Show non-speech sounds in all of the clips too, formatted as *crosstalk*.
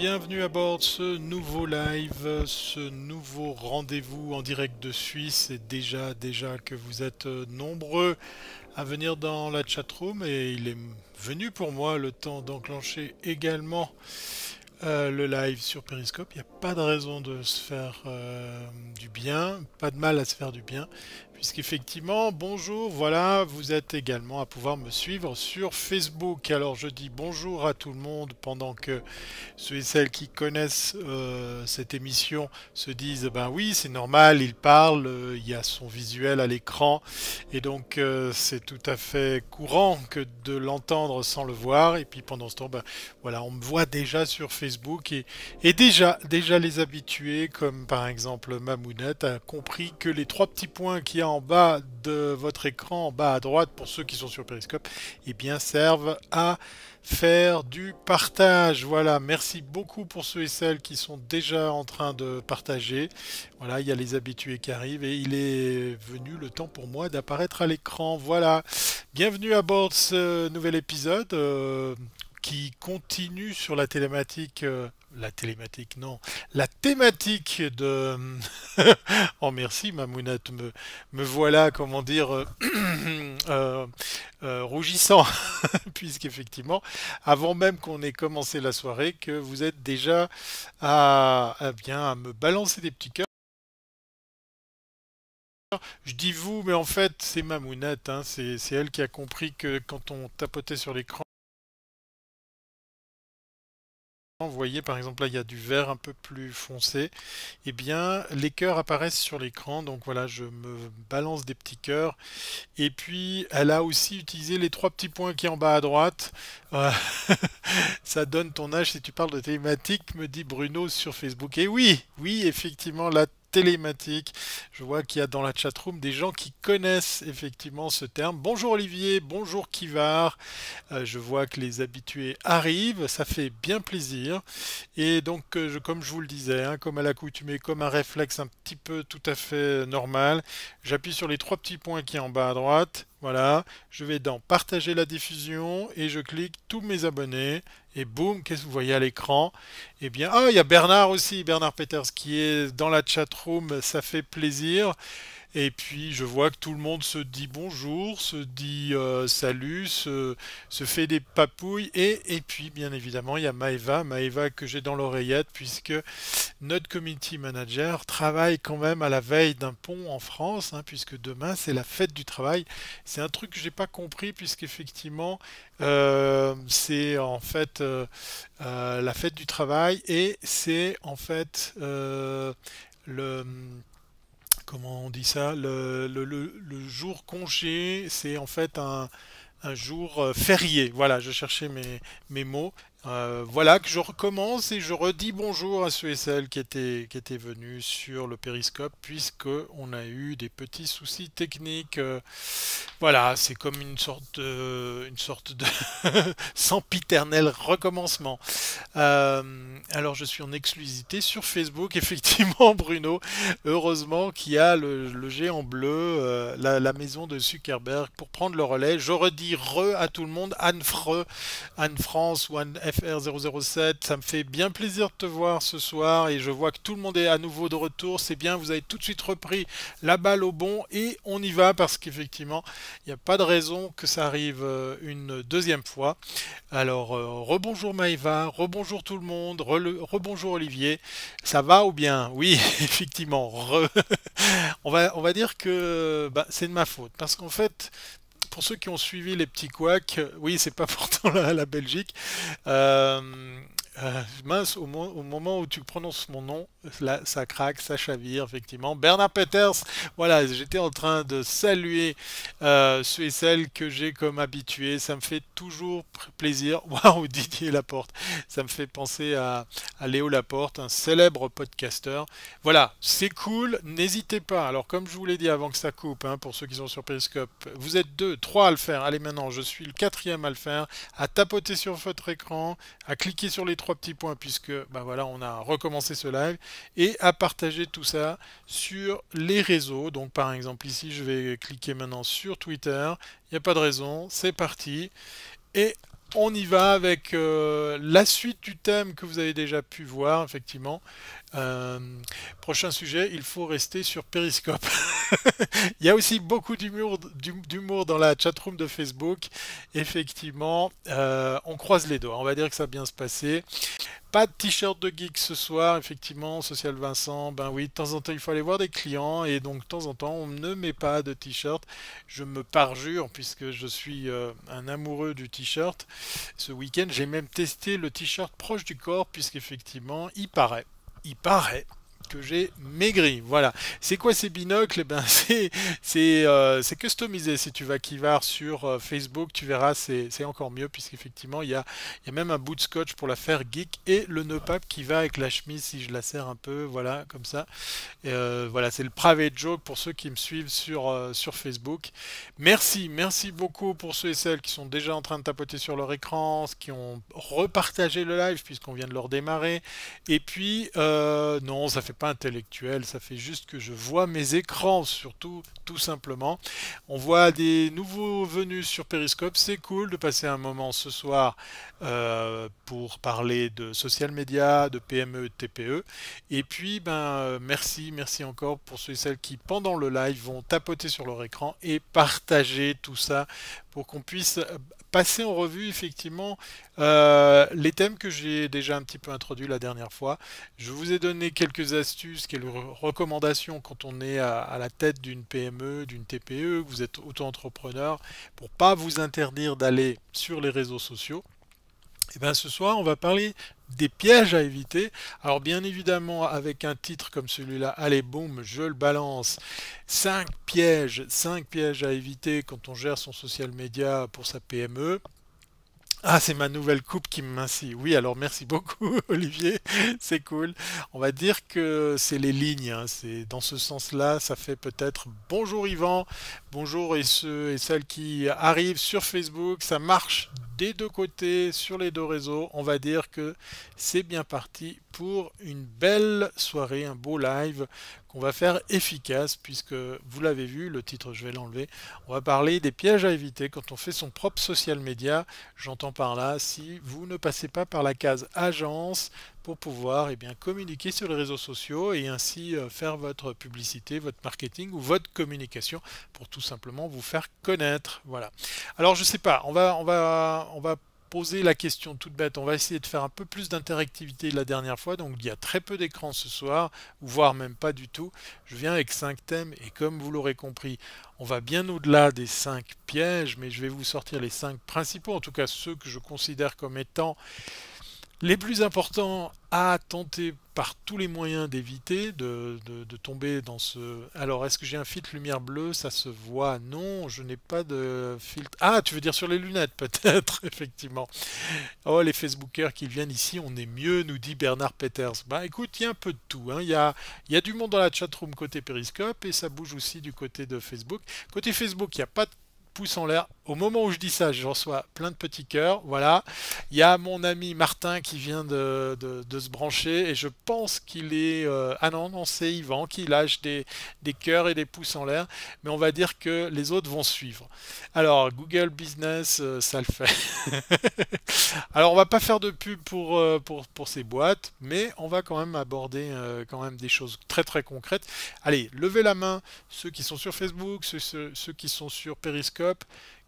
Bienvenue à bord de ce nouveau live, ce nouveau rendez-vous en direct de Suisse. Et déjà, déjà que vous êtes euh, nombreux à venir dans la chatroom et il est venu pour moi le temps d'enclencher également euh, le live sur Periscope. Il n'y a pas de raison de se faire euh, du bien, pas de mal à se faire du bien puisqu'effectivement, bonjour, voilà, vous êtes également à pouvoir me suivre sur Facebook. Alors je dis bonjour à tout le monde pendant que ceux et celles qui connaissent euh, cette émission se disent, ben oui, c'est normal, il parle, euh, il y a son visuel à l'écran, et donc euh, c'est tout à fait courant que de l'entendre sans le voir, et puis pendant ce temps, ben voilà, on me voit déjà sur Facebook, et, déjà, déjà les habitués, comme par exemple Mamounette, a compris que les trois petits points qu'il y a en bas de votre écran, en bas à droite, pour ceux qui sont sur Periscope, eh bien, servent à faire du partage. Voilà, merci beaucoup pour ceux et celles qui sont déjà en train de partager. Voilà, il y a les habitués qui arrivent et il est venu le temps pour moi d'apparaître à l'écran. Voilà, bienvenue à bord de ce nouvel épisode. Euh, qui continue sur la télématique euh, la télématique, non, la thématique de... *laughs* oh merci Mamounette, me, me voilà, comment dire, euh, *clears throat* euh, euh, rougissant, *laughs* puisqu'effectivement, avant même qu'on ait commencé la soirée, que vous êtes déjà à, bien, à me balancer des petits cœurs. Je dis vous, mais en fait, c'est Mamounette, hein, c'est elle qui a compris que quand on tapotait sur l'écran, vous voyez par exemple là il y a du vert un peu plus foncé, et eh bien les cœurs apparaissent sur l'écran, donc voilà je me balance des petits cœurs, et puis elle a aussi utilisé les trois petits points qui en bas à droite, euh, *laughs* ça donne ton âge si tu parles de thématique, me dit Bruno sur Facebook, et oui, oui effectivement la télématique. Je vois qu'il y a dans la chatroom des gens qui connaissent effectivement ce terme. Bonjour Olivier, bonjour Kivar. Euh, je vois que les habitués arrivent, ça fait bien plaisir. Et donc, euh, comme je vous le disais, hein, comme à l'accoutumée, comme un réflexe un petit peu tout à fait normal, j'appuie sur les trois petits points qui sont en bas à droite. Voilà, je vais dans partager la diffusion et je clique tous mes abonnés et boum, qu'est-ce que vous voyez à l'écran? Eh bien, ah, il y a Bernard aussi, Bernard Peters qui est dans la chat room, ça fait plaisir. Et puis je vois que tout le monde se dit bonjour, se dit euh, salut, se, fait des papouilles. Et, et puis bien évidemment, il y a Maeva, Maeva que j'ai dans l'oreillette puisque notre community manager travaille quand même à la veille d'un pont en France, hein, puisque demain c'est la fête du travail. C'est un truc que j'ai pas compris puisqu'effectivement euh, c'est en fait euh, la fête du travail et c'est en fait le comment on dit ça le, jour congé, c'est en fait un, jour euh, férié. Voilà, je cherchais mes mots. Euh, voilà que je recommence et je redis bonjour à ceux et celles qui étaient, qui venus sur le périscope puisque on a eu des petits soucis techniques. Euh, voilà, c'est comme une sorte de, une sorte de *laughs* sempiternel recommencement. Euh, alors je suis en exclusivité sur Facebook, *laughs* effectivement Bruno, heureusement qu'il y a le, géant bleu, la, maison de Zuckerberg pour prendre le relais. Je redis re à tout le monde, Anne Freux, Anne France ou FR007. Ça me fait bien plaisir de te voir ce soir et je vois que tout le monde est à nouveau de retour. C'est bien, vous avez tout de suite repris la balle au bon et on y va parce qu'effectivement, il n'y a pas de raison que ça arrive euh, une deuxième fois. Alors, euh, rebonjour Maëva, rebonjour tout le monde, rebonjour Olivier. Ça va ou bien? Oui, *laughs* effectivement. *laughs* on, va, on va dire que bah, c'est de ma faute parce qu'en fait, pour ceux qui ont suivi les petits couacs, oui, c'est pas *laughs* pourtant la, la Belgique. Euh, euh, mince, au, moment où tu prononces mon nom, là, ça craque, ça chavire, effectivement. Bernard Peters, voilà, j'étais en train de saluer euh, ceux et celles que j'ai comme habitués. Ça me fait toujours plaisir. *laughs* Waouh, Didier Laporte. Ça me fait penser à, Léo Laporte, un célèbre podcasteur. Voilà, c'est cool. N'hésitez pas. Alors, comme je vous l'ai dit avant que ça coupe, hein, pour ceux qui sont sur Periscope, vous êtes deux, trois à le faire. Allez, maintenant, je suis le quatrième à le faire. À tapoter sur votre écran, à cliquer sur les trois petits points puisque bah voilà, on a recommencé ce live et à partager tout ça sur les réseaux. Donc par exemple ici, je vais cliquer maintenant sur Twitter. Il n'y a pas de raison, c'est parti. Et on y va avec euh, la suite du thème que vous avez déjà pu voir, effectivement. Euh, prochain sujet, il faut rester sur Periscope. *laughs* il y a aussi beaucoup d'humour dans la chatroom de Facebook. Effectivement, euh, on croise les doigts. On va dire que ça va bien se passer. Pas de t-shirt de geek ce soir, effectivement, Social Vincent. Ben oui, de temps en temps, il faut aller voir des clients et donc de temps en temps, on ne met pas de t-shirt. Je me parjure puisque je suis euh, un amoureux du t-shirt. Ce week-end, j'ai même testé le t-shirt proche du corps puisqu'effectivement, il paraît il paraît que j'ai maigri. Voilà. C'est quoi ces binocles? Eh ben, *laughs* euh, C'est customisé. Si tu vas Kivar sur euh, Facebook, tu verras, c'est encore mieux, puisqu'effectivement, il y a, y a même un bout de scotch pour la faire geek et le nœud pape qui va avec la chemise si je la serre un peu, voilà, comme ça. Euh, voilà, c'est le private joke pour ceux qui me suivent sur, sur Facebook. Merci, merci beaucoup pour ceux et celles qui sont déjà en train de tapoter sur leur écran, qui ont repartagé le live, puisqu'on vient de leur démarrer. Et puis, non, ça fait intellectuel, ça fait juste que je vois mes écrans, surtout, tout simplement. On voit des nouveaux venus sur Periscope, c'est cool de passer un moment ce soir euh, pour parler de social media, de PME, de TPE. Et puis, ben, euh, merci, merci encore pour ceux et celles qui, pendant le live, vont tapoter sur leur écran et partager tout ça pour qu'on puisse passer en revue effectivement euh, les thèmes que j'ai déjà un petit peu introduits la dernière fois. Je vous ai donné quelques astuces, quelques recommandations quand on est à, la tête d'une PME, d'une TPE, vous êtes auto-entrepreneur, pour pas vous interdire d'aller sur les réseaux sociaux. Et eh bien ce soir, on va parler des pièges à éviter. Alors bien évidemment, avec un titre comme celui-là, allez boum, je le balance. 5 pièges, 5 pièges à éviter quand on gère son social media pour sa PME. Ah, c'est ma nouvelle coupe qui me mincit. Oui, alors merci beaucoup, *laughs* Olivier. C'est cool. On va dire que c'est les lignes. Hein. C'est dans ce sens-là. Ça fait peut-être bonjour Yvan, bonjour et ceux et celles qui arrivent sur Facebook. Ça marche des deux côtés, sur les deux réseaux. On va dire que c'est bien parti pour une belle soirée, un beau live qu'on va faire efficace puisque vous l'avez vu, le titre je vais l'enlever. On va parler des pièges à éviter quand on fait son propre social media. J'entends par là si vous ne passez pas par la case agence pour pouvoir eh bien, communiquer sur les réseaux sociaux et ainsi euh, faire votre publicité, votre marketing ou votre communication pour tout simplement vous faire connaître. Voilà. Alors je sais pas, on va, on va, on va poser la question toute bête. On va essayer de faire un peu plus d'interactivité la dernière fois. Donc il y a très peu d'écran ce soir, voire même pas du tout. Je viens avec cinq thèmes et comme vous l'aurez compris, on va bien au-delà des cinq pièges, mais je vais vous sortir les cinq principaux, en tout cas ceux que je considère comme étant les plus importants à tenter par tous les moyens d'éviter de, tomber dans ce... Alors, est-ce que j'ai un filtre lumière bleue? Ça se voit Non, je n'ai pas de filtre... Ah, tu veux dire sur les lunettes, *laughs* peut-être, effectivement. Oh, les Facebookers qui viennent ici, on est mieux, nous dit Bernard Peters. Bah écoute, il y a un peu de tout. Hein. Il, y a, du monde dans la chatroom côté Periscope et ça bouge aussi du côté de Facebook. Côté Facebook, il n'y a pas de pouce en l'air. Au moment où je dis ça, je reçois plein de petits cœurs. Voilà. Il y a mon ami Martin qui vient de, se brancher et je pense qu'il est. Euh, ah non, non, c'est Yvan qui lâche des, des cœurs et des pouces en l'air. Mais on va dire que les autres vont suivre. Alors, Google Business, euh, ça le fait. *laughs* Alors, on va pas faire de pub pour, euh, pour, ces boîtes, mais on va quand même aborder quand même des choses très très concrètes. Allez, levez la main, ceux qui sont sur Facebook, ceux, ceux qui sont sur Periscope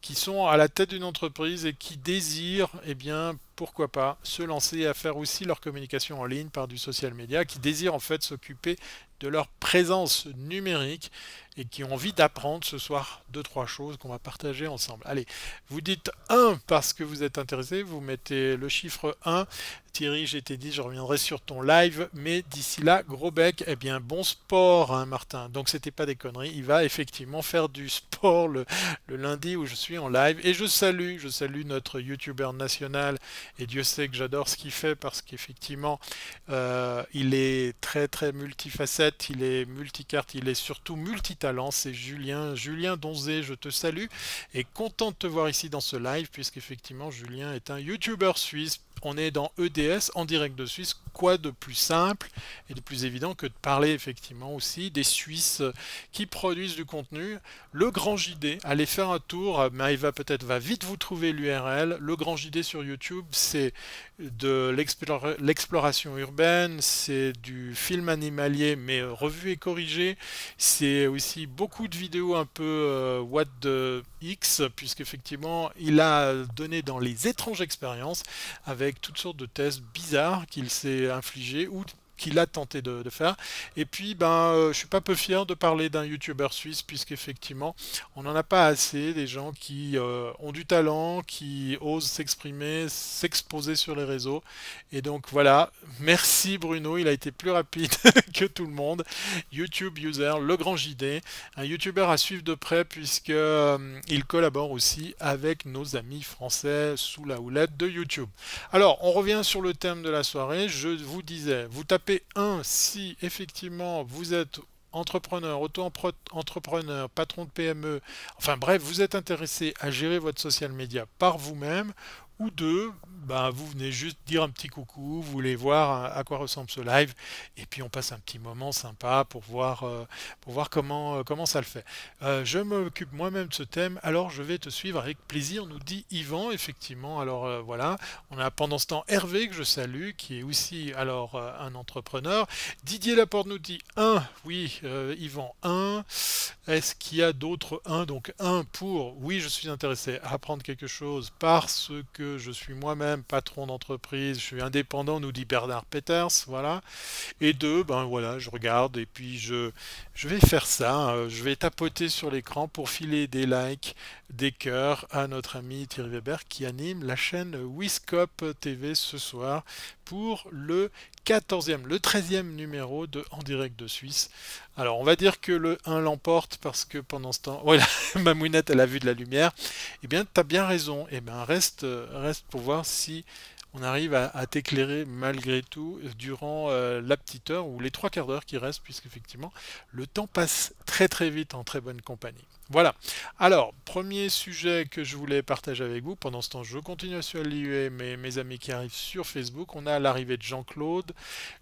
qui sont à la tête d'une entreprise et qui désirent, eh bien, pourquoi pas, se lancer à faire aussi leur communication en ligne par du social media, qui désirent en fait s'occuper de leur présence numérique et qui ont envie d'apprendre ce soir deux trois choses qu'on va partager ensemble. Allez, vous dites 1 parce que vous êtes intéressé, vous mettez le chiffre 1. Thierry, j'étais dit, je reviendrai sur ton live, mais d'ici là, gros bec, eh bien bon sport, hein, Martin. Donc c'était pas des conneries, il va effectivement faire du sport le, le, lundi où je suis en live et je salue, je salue notre youtubeur national et Dieu sait que j'adore ce qu'il fait parce qu'effectivement euh, il est très très multifacette, il est multicarte, il est surtout multi c'est Julien. Julien Donzé, je te salue et content de te voir ici dans ce live puisqu'effectivement Julien est un YouTuber suisse on est dans EDS en direct de Suisse. Quoi de plus simple et de plus évident que de parler effectivement aussi des Suisses qui produisent du contenu? Le Grand JD, allez faire un tour, mais il va peut-être va vite vous trouver l'URL. Le Grand JD sur YouTube, c'est de l'exploration urbaine, c'est du film animalier mais revu et corrigé. C'est aussi beaucoup de vidéos un peu euh, what the X, puisqu'effectivement il a donné dans les étranges expériences avec toutes sortes de tests bizarres qu'il s'est infligé ou qu'il a tenté de, faire. Et puis, ben, euh, je suis pas peu fier de parler d'un youtubeur suisse, puisqu'effectivement, on n'en a pas assez, des gens qui euh, ont du talent, qui osent s'exprimer, s'exposer sur les réseaux. Et donc voilà, merci Bruno, il a été plus rapide *laughs* que tout le monde. YouTube User, le grand JD, un youtubeur à suivre de près, puisqu'il euh, il collabore aussi avec nos amis français sous la houlette de YouTube. Alors, on revient sur le thème de la soirée. Je vous disais, vous tapez 1 si effectivement vous êtes entrepreneur, auto-entrepreneur, patron de PME, enfin bref, vous êtes intéressé à gérer votre social media par vous-même, ou deux, ben, vous venez juste dire un petit coucou, vous voulez voir à quoi ressemble ce live, et puis on passe un petit moment sympa pour voir, euh, pour voir comment, euh, comment ça le fait. Euh, je m'occupe moi-même de ce thème, alors je vais te suivre avec plaisir, nous dit Yvan, effectivement. Alors voilà, on a pendant ce temps Hervé que je salue, qui est aussi alors un entrepreneur. Didier Laporte nous dit 1, oui, Yvan, 1. Est-ce qu'il y a d'autres 1 Donc 1 pour, oui, je suis intéressé à apprendre quelque chose parce que je suis moi-même patron d'entreprise, je suis indépendant, nous dit Bernard Peters, voilà. Et deux, ben voilà, je regarde et puis je, je vais faire ça, hein. je vais tapoter sur l'écran pour filer des likes, des cœurs à notre ami Thierry Weber qui anime la chaîne Wiscop TV ce soir pour le 14e, le 13e numéro de En direct de Suisse. Alors on va dire que le 1 l'emporte parce que pendant ce temps, *laughs* voilà, ma mouinette elle a vu de la lumière. Eh bien tu as bien raison, eh bien reste, reste pour voir si on arrive à, t'éclairer malgré tout durant euh, la petite heure ou les trois quarts d'heure qui restent, puisqu'effectivement, le temps passe très très vite en très bonne compagnie. Voilà. Alors, premier sujet que je voulais partager avec vous. Pendant ce temps, je continue à suivre mes, mes amis qui arrivent sur Facebook. On a l'arrivée de Jean-Claude.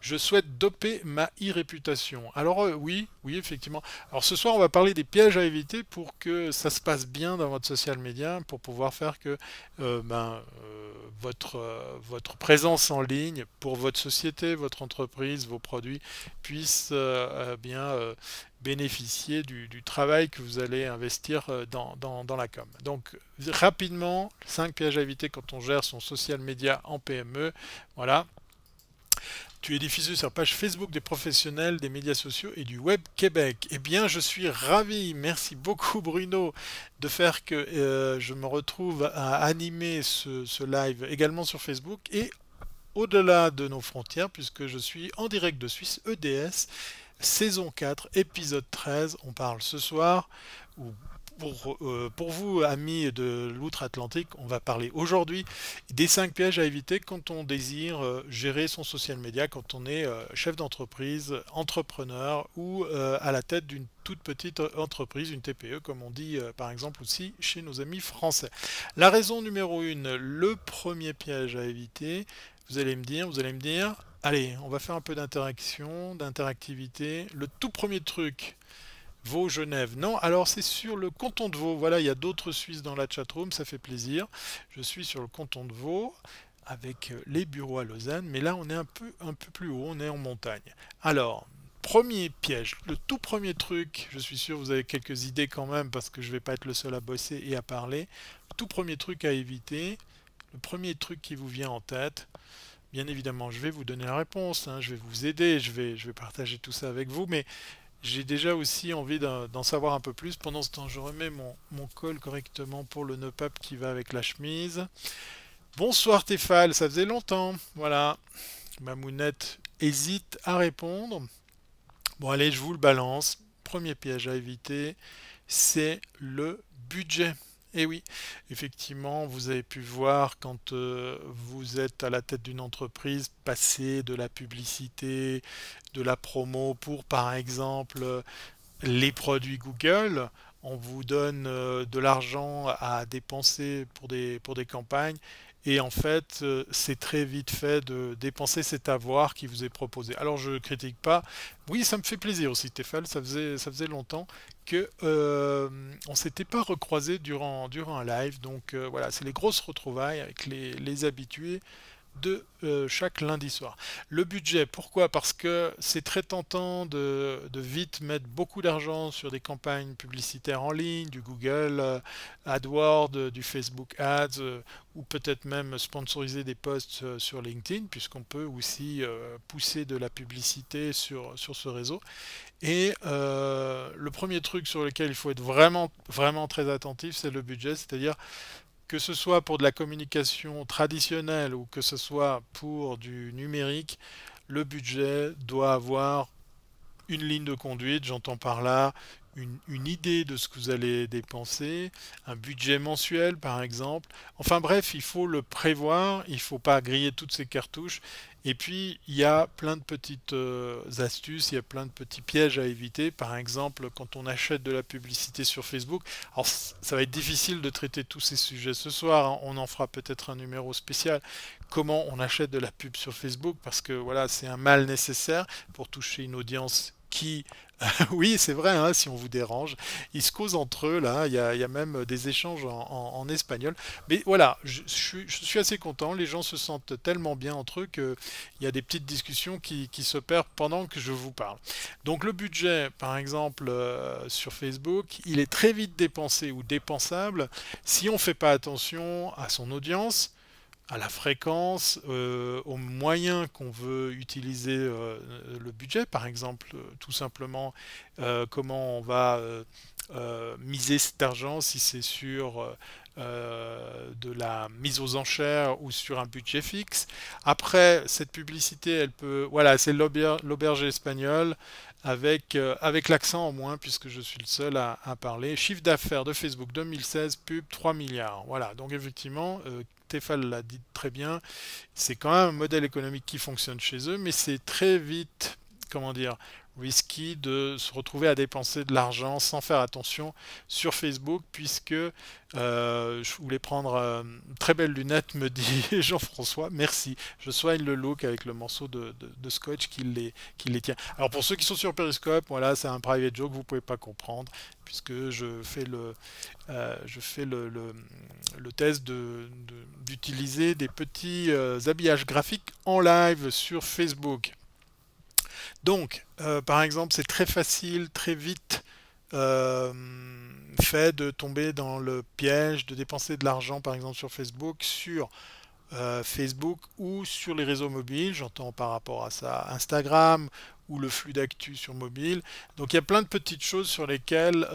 Je souhaite doper ma e-réputation. Alors, euh, oui, oui, effectivement. Alors, ce soir, on va parler des pièges à éviter pour que ça se passe bien dans votre social media, pour pouvoir faire que euh, ben, votre, euh, votre présence en ligne pour votre société, votre entreprise, vos produits euh, bien bénéficier du, travail que vous allez investir dans, dans, la com. Donc rapidement, 5 pièges à éviter quand on gère son social media en PME. Voilà, tu es diffusé sur page Facebook des professionnels des médias sociaux et du Web Québec. Eh bien, je suis ravi, merci beaucoup Bruno, de faire que euh, je me retrouve à animer ce, live également sur Facebook et au-delà de nos frontières, puisque je suis en direct de Suisse EDS, saison 4, épisode 13. On parle ce soir, ou euh, pour, vous, amis de l'outre-Atlantique, on va parler aujourd'hui des 5 pièges à éviter quand on désire euh, gérer son social media, quand on est euh, chef d'entreprise, entrepreneur ou à la tête d'une toute petite entreprise, une TPE, comme on dit par exemple aussi chez nos amis français. La raison numéro 1, le premier piège à éviter, vous allez me dire, vous allez me dire, allez, on va faire un peu d'interaction, d'interactivité. Le tout premier truc, Vaud, Genève. Non, alors c'est sur le canton de Vaud. Voilà, il y a d'autres Suisses dans la chatroom, ça fait plaisir. Je suis sur le canton de Vaud avec euh, les bureaux à Lausanne, mais là on est un peu, un peu plus haut, on est en montagne. Alors, premier piège, le tout premier truc, je suis sûr vous avez quelques idées quand même parce que je ne vais pas être le seul à bosser et à parler. tout premier truc à éviter, le premier truc qui vous vient en tête, bien évidemment je vais vous donner la réponse, hein, je vais vous aider, je vais, partager tout ça avec vous, mais j'ai déjà aussi envie d'en savoir un peu plus. Pendant ce temps, je remets mon, col correctement pour le nœud pape qui va avec la chemise. Bonsoir Tefal, ça faisait longtemps. Voilà, ma mounette hésite à répondre. Bon allez, je vous le balance. Premier piège à éviter, c'est le budget. Et eh oui, effectivement, vous avez pu voir quand euh, vous êtes à la tête d'une entreprise passer de la publicité, de la promo pour par exemple les produits Google. On vous donne euh, de l'argent à dépenser pour des, pour des campagnes et en fait, euh, c'est très vite fait de dépenser cet avoir qui vous est proposé. Alors je critique pas. Oui, ça me fait plaisir aussi, Tefal. Ça faisait, ça faisait longtemps que euh, on s'était pas recroisé durant, durant un live. Donc euh, voilà, c'est les grosses retrouvailles avec les, les habitués de euh, chaque lundi soir. Le budget, pourquoi? Parce que c'est très tentant de, vite mettre beaucoup d'argent sur des campagnes publicitaires en ligne, du Google euh, AdWords, euh, du Facebook Ads, ou peut-être même sponsoriser des posts sur LinkedIn, puisqu'on peut aussi pousser de la publicité sur, sur ce réseau. Et le premier truc sur lequel il faut être vraiment, vraiment très attentif, c'est le budget, c'est-à-dire que ce soit pour de la communication traditionnelle ou que ce soit pour du numérique, le budget doit avoir une ligne de conduite, j'entends par là une, idée de ce que vous allez dépenser, un budget mensuel par exemple. Enfin bref, il faut le prévoir, il ne faut pas griller toutes ces cartouches. Et puis, il y a plein de petites euh, astuces, il y a plein de petits pièges à éviter. Par exemple, quand on achète de la publicité sur Facebook, alors ça va être difficile de traiter tous ces sujets ce soir, hein. on en fera peut-être un numéro spécial. Comment on achète de la pub sur Facebook, parce que voilà, c'est un mal nécessaire pour toucher une audience qui *laughs* oui, c'est vrai, hein, si on vous dérange. Ils se causent entre eux, là. Il y a, même des échanges en, espagnol. Mais voilà, je, suis, assez content. Les gens se sentent tellement bien entre eux qu'il y a des petites discussions qui, se perdent pendant que je vous parle. Donc, le budget, par exemple, euh, sur Facebook, il est très vite dépensé ou dépensable si on ne fait pas attention à son audience à la fréquence, euh, aux moyens qu'on veut utiliser euh, le budget, par exemple, euh, tout simplement comment on va miser cet argent, si c'est sur de la mise aux enchères ou sur un budget fixe. Après, cette publicité, elle peut, voilà, c'est l'auberge espagnole avec, avec l'accent au moins, puisque je suis le seul à, à parler. Chiffre d'affaires de Facebook 2016, pub 3 milliards. Voilà, donc effectivement, Tefal l'a dit très bien, c'est quand même un modèle économique qui fonctionne chez eux, mais c'est très vite, comment dire, risky de se retrouver à dépenser de l'argent sans faire attention sur Facebook puisque euh, je voulais prendre euh, une très belle lunette me dit *laughs* Jean-François. Merci. Je soigne le look avec le morceau de, scotch qui les, qui les tient. Alors pour ceux qui sont sur Periscope voilà c'est un private joke vous pouvez pas comprendre puisque je fais le euh, je fais le, le, test d'utiliser de, des petits habillages graphiques en live sur Facebook donc, euh, par exemple, c'est très facile, très vite euh, fait de tomber dans le piège de dépenser de l'argent, par exemple, sur Facebook, sur euh, Facebook ou sur les réseaux mobiles. J'entends par rapport à ça Instagram ou le flux d'actu sur mobile. Donc il y a plein de petites choses sur lesquelles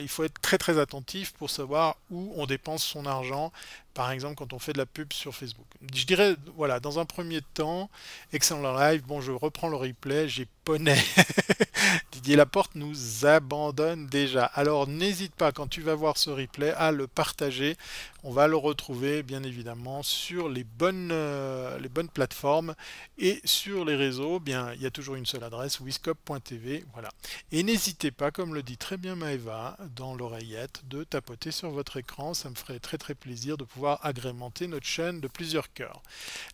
il faut être très très attentif pour savoir où on dépense son argent par exemple quand on fait de la pub sur Facebook. Je dirais, voilà, dans un premier temps, excellent live, bon je reprends le replay, j'ai poney. *laughs* Didier Laporte nous abandonne déjà. Alors n'hésite pas quand tu vas voir ce replay à le partager. On va le retrouver bien évidemment sur les bonnes, euh, les bonnes plateformes et sur les réseaux. Bien, il y a toujours une seule adresse, wiscop.tv. Voilà. Et n'hésitez pas, comme le dit très bien Maeva dans l'oreillette, de tapoter sur votre écran. Ça me ferait très très plaisir de pouvoir agrémenter notre chaîne de plusieurs cœurs.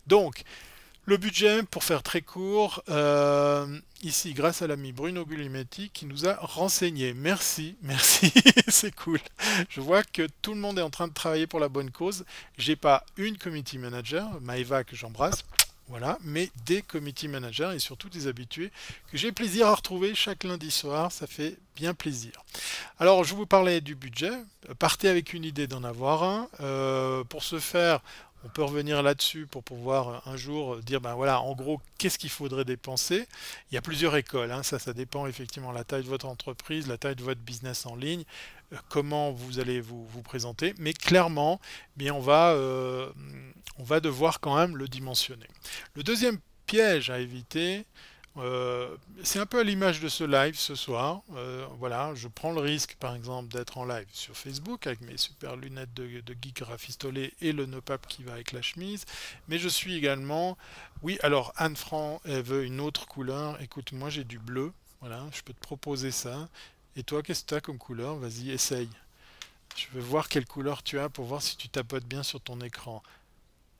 Donc, le budget, pour faire très court, euh, ici, grâce à l'ami Bruno Guglimetti qui nous a renseigné. Merci, *laughs* merci, c'est cool. Je vois que tout le monde est en train de travailler pour la bonne cause. J'ai pas une committee manager, Maeva que j'embrasse, voilà, mais des committee managers et surtout des habitués que j'ai plaisir à retrouver chaque lundi soir, ça fait bien plaisir. Alors je vous parlais du budget, partez avec une idée d'en avoir un. Euh, pour ce faire, on peut revenir là-dessus pour pouvoir un jour dire, ben voilà, en gros, qu'est-ce qu'il faudrait dépenser? Il y a plusieurs écoles, hein. ça, ça dépend effectivement de la taille de votre entreprise, la taille de votre business en ligne, euh, comment vous allez vous, présenter, mais clairement, va... Euh, on va devoir quand même le dimensionner. Le deuxième piège à éviter, euh, c'est un peu à l'image de ce live ce soir. Euh, voilà, je prends le risque par exemple d'être en live sur Facebook avec mes super lunettes de, geek rafistolé et le nopap qui va avec la chemise. Mais je suis également, oui, alors Anne Franc elle veut une autre couleur. Écoute, moi j'ai du bleu. Voilà, je peux te proposer ça. Et toi, qu'est-ce que tu as comme couleur? Vas-y, essaye. Je veux voir quelle couleur tu as pour voir si tu tapotes bien sur ton écran.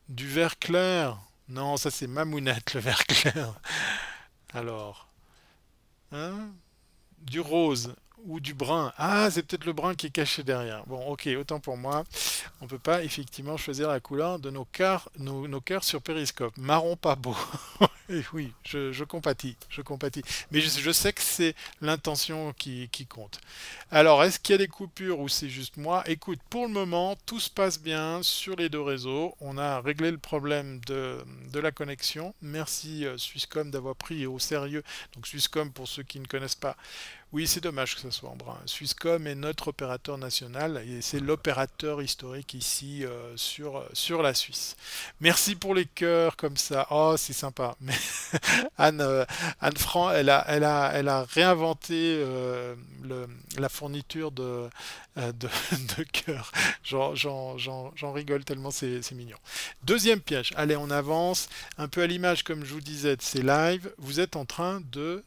Du vert clair. Non, ça c'est Mamounette, le vert *laughs* clair. Alors, hein? Du rose ou du brun. Ah, c'est peut-être le brun qui est caché derrière. Bon, ok, autant pour moi. On peut pas effectivement choisir la couleur de nos cœurs, sur périscope. Marron pas beau. *laughs* oui, je, compatis, je compatis. Mais je, sais que c'est l'intention qui, qui, compte. Alors, est-ce qu'il y a des coupures ou c'est juste moi? Écoute, pour le moment, tout se passe bien sur les deux réseaux. On a réglé le problème de, de la connexion. Merci euh, Swisscom d'avoir pris au sérieux. Donc Swisscom, pour ceux qui ne connaissent pas, oui, c'est dommage que ce soit en brun. Swisscom est notre opérateur national et c'est l'opérateur historique ici euh, sur, sur la Suisse. Merci pour les cœurs comme ça. Oh, c'est sympa. *laughs* Mais Anne, euh, Anne elle a, réinventé euh, la fourniture de, euh, de, *laughs* cœurs. J'en rigole tellement c'est mignon. Deuxième piège. Allez, on avance. Un peu à l'image, comme je vous disais, de ces lives. Vous êtes en train de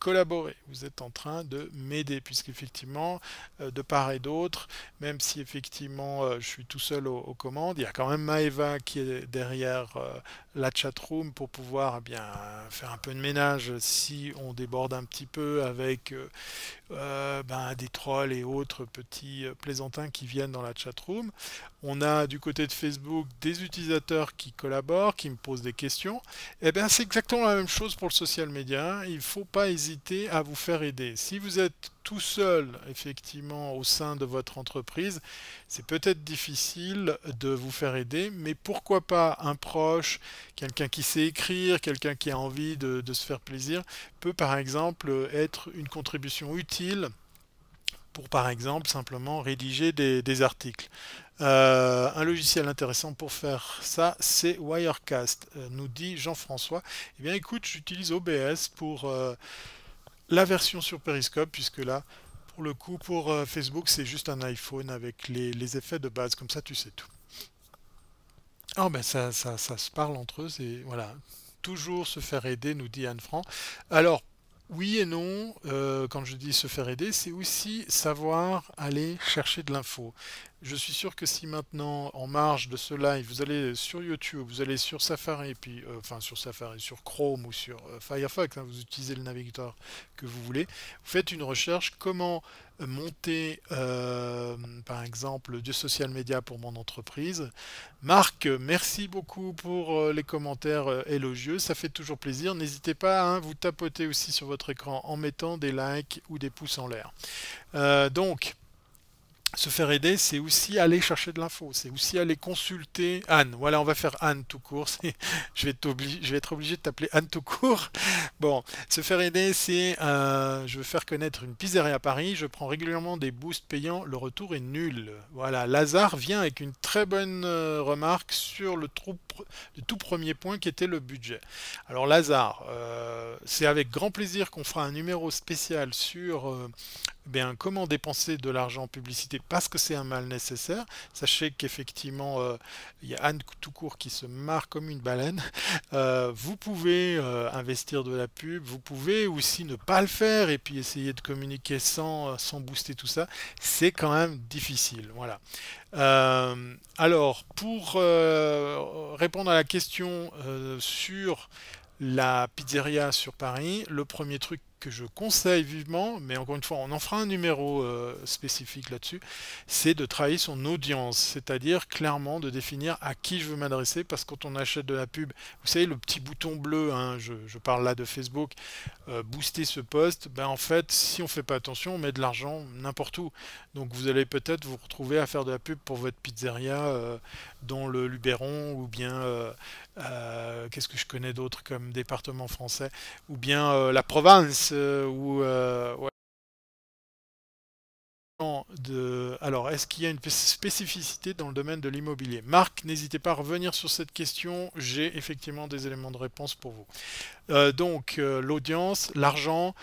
collaborer, vous êtes en train de m'aider, puisqu'effectivement, euh, de part et d'autre, même si effectivement euh, je suis tout seul aux, commandes, il y a quand même Maeva qui est derrière euh, la chatroom pour pouvoir eh bien faire un peu de ménage si on déborde un petit peu avec ben, des trolls et autres petits plaisantins qui viennent dans la chatroom. On a du côté de Facebook des utilisateurs qui collaborent, qui me posent des questions. Et eh bien c'est exactement la même chose pour le social media. Il ne faut pas hésiter à vous faire aider. Si vous êtes tout seul, effectivement, au sein de votre entreprise, c'est peut-être difficile de vous faire aider, mais pourquoi pas un proche, quelqu'un qui sait écrire, quelqu'un qui a envie de, se faire plaisir, peut par exemple être une contribution utile pour par exemple simplement rédiger des, articles. Euh, un logiciel intéressant pour faire ça, c'est Wirecast, euh, nous dit Jean-François. Eh bien écoute, j'utilise OBS pour euh, la version sur Periscope, puisque là, pour le coup, pour euh, Facebook, c'est juste un iPhone avec les, effets de base, comme ça tu sais tout. Ah ben ça, ça, se parle entre eux, c'est voilà, toujours se faire aider, nous dit Anne Franc. Alors, oui et non, euh, quand je dis se faire aider, c'est aussi savoir aller chercher de l'info je suis sûr que si maintenant, en marge de ce live, vous allez sur YouTube, vous allez sur Safari, puis, euh, enfin sur Safari, sur Chrome ou sur euh, Firefox, hein, vous utilisez le navigateur que vous voulez, vous faites une recherche comment monter, euh, par exemple, du social media pour mon entreprise. Marc, merci beaucoup pour les commentaires élogieux, ça fait toujours plaisir. N'hésitez pas à hein, vous tapoter aussi sur votre écran en mettant des likes ou des pouces en l'air. donc, se faire aider, c'est aussi aller chercher de l'info, c'est aussi aller consulter Anne. Voilà, on va faire Anne tout court. *laughs* je, vais être obligé de t'appeler Anne tout court. *laughs* Bon, se faire aider, c'est euh, je veux faire connaître une pizzeria à Paris, je prends régulièrement des boosts payants, le retour est nul. Voilà, Lazare vient avec une très bonne euh, remarque sur le, le, tout premier point qui était le budget. Alors Lazare, euh, c'est avec grand plaisir qu'on fera un numéro spécial sur bien, comment dépenser de l'argent en publicité parce que c'est un mal nécessaire. Sachez qu'effectivement, euh, il y a Anne tout court qui se marre comme une baleine. Euh, vous pouvez euh, investir de la pub, vous pouvez aussi ne pas le faire et puis essayer de communiquer sans, sans booster tout ça. C'est quand même difficile. Voilà. alors, pour répondre à la question sur la pizzeria sur Paris, le premier truc que je conseille vivement, mais encore une fois, on en fera un numéro euh, spécifique là-dessus, c'est de travailler son audience, c'est-à-dire clairement de définir à qui je veux m'adresser, parce que quand on achète de la pub, vous savez, le petit bouton bleu, hein, je, parle là de Facebook, euh, booster ce poste, ben en fait, si on fait pas attention, on met de l'argent n'importe où. Donc vous allez peut-être vous retrouver à faire de la pub pour votre pizzeria euh, dans le Luberon, ou bien qu'est-ce que je connais d'autre comme département français Ou bien la province euh, ou de... Alors, est-ce qu'il y a une spécificité dans le domaine de l'immobilier? Marc, n'hésitez pas à revenir sur cette question. J'ai effectivement des éléments de réponse pour vous. donc, l'audience, l'argent,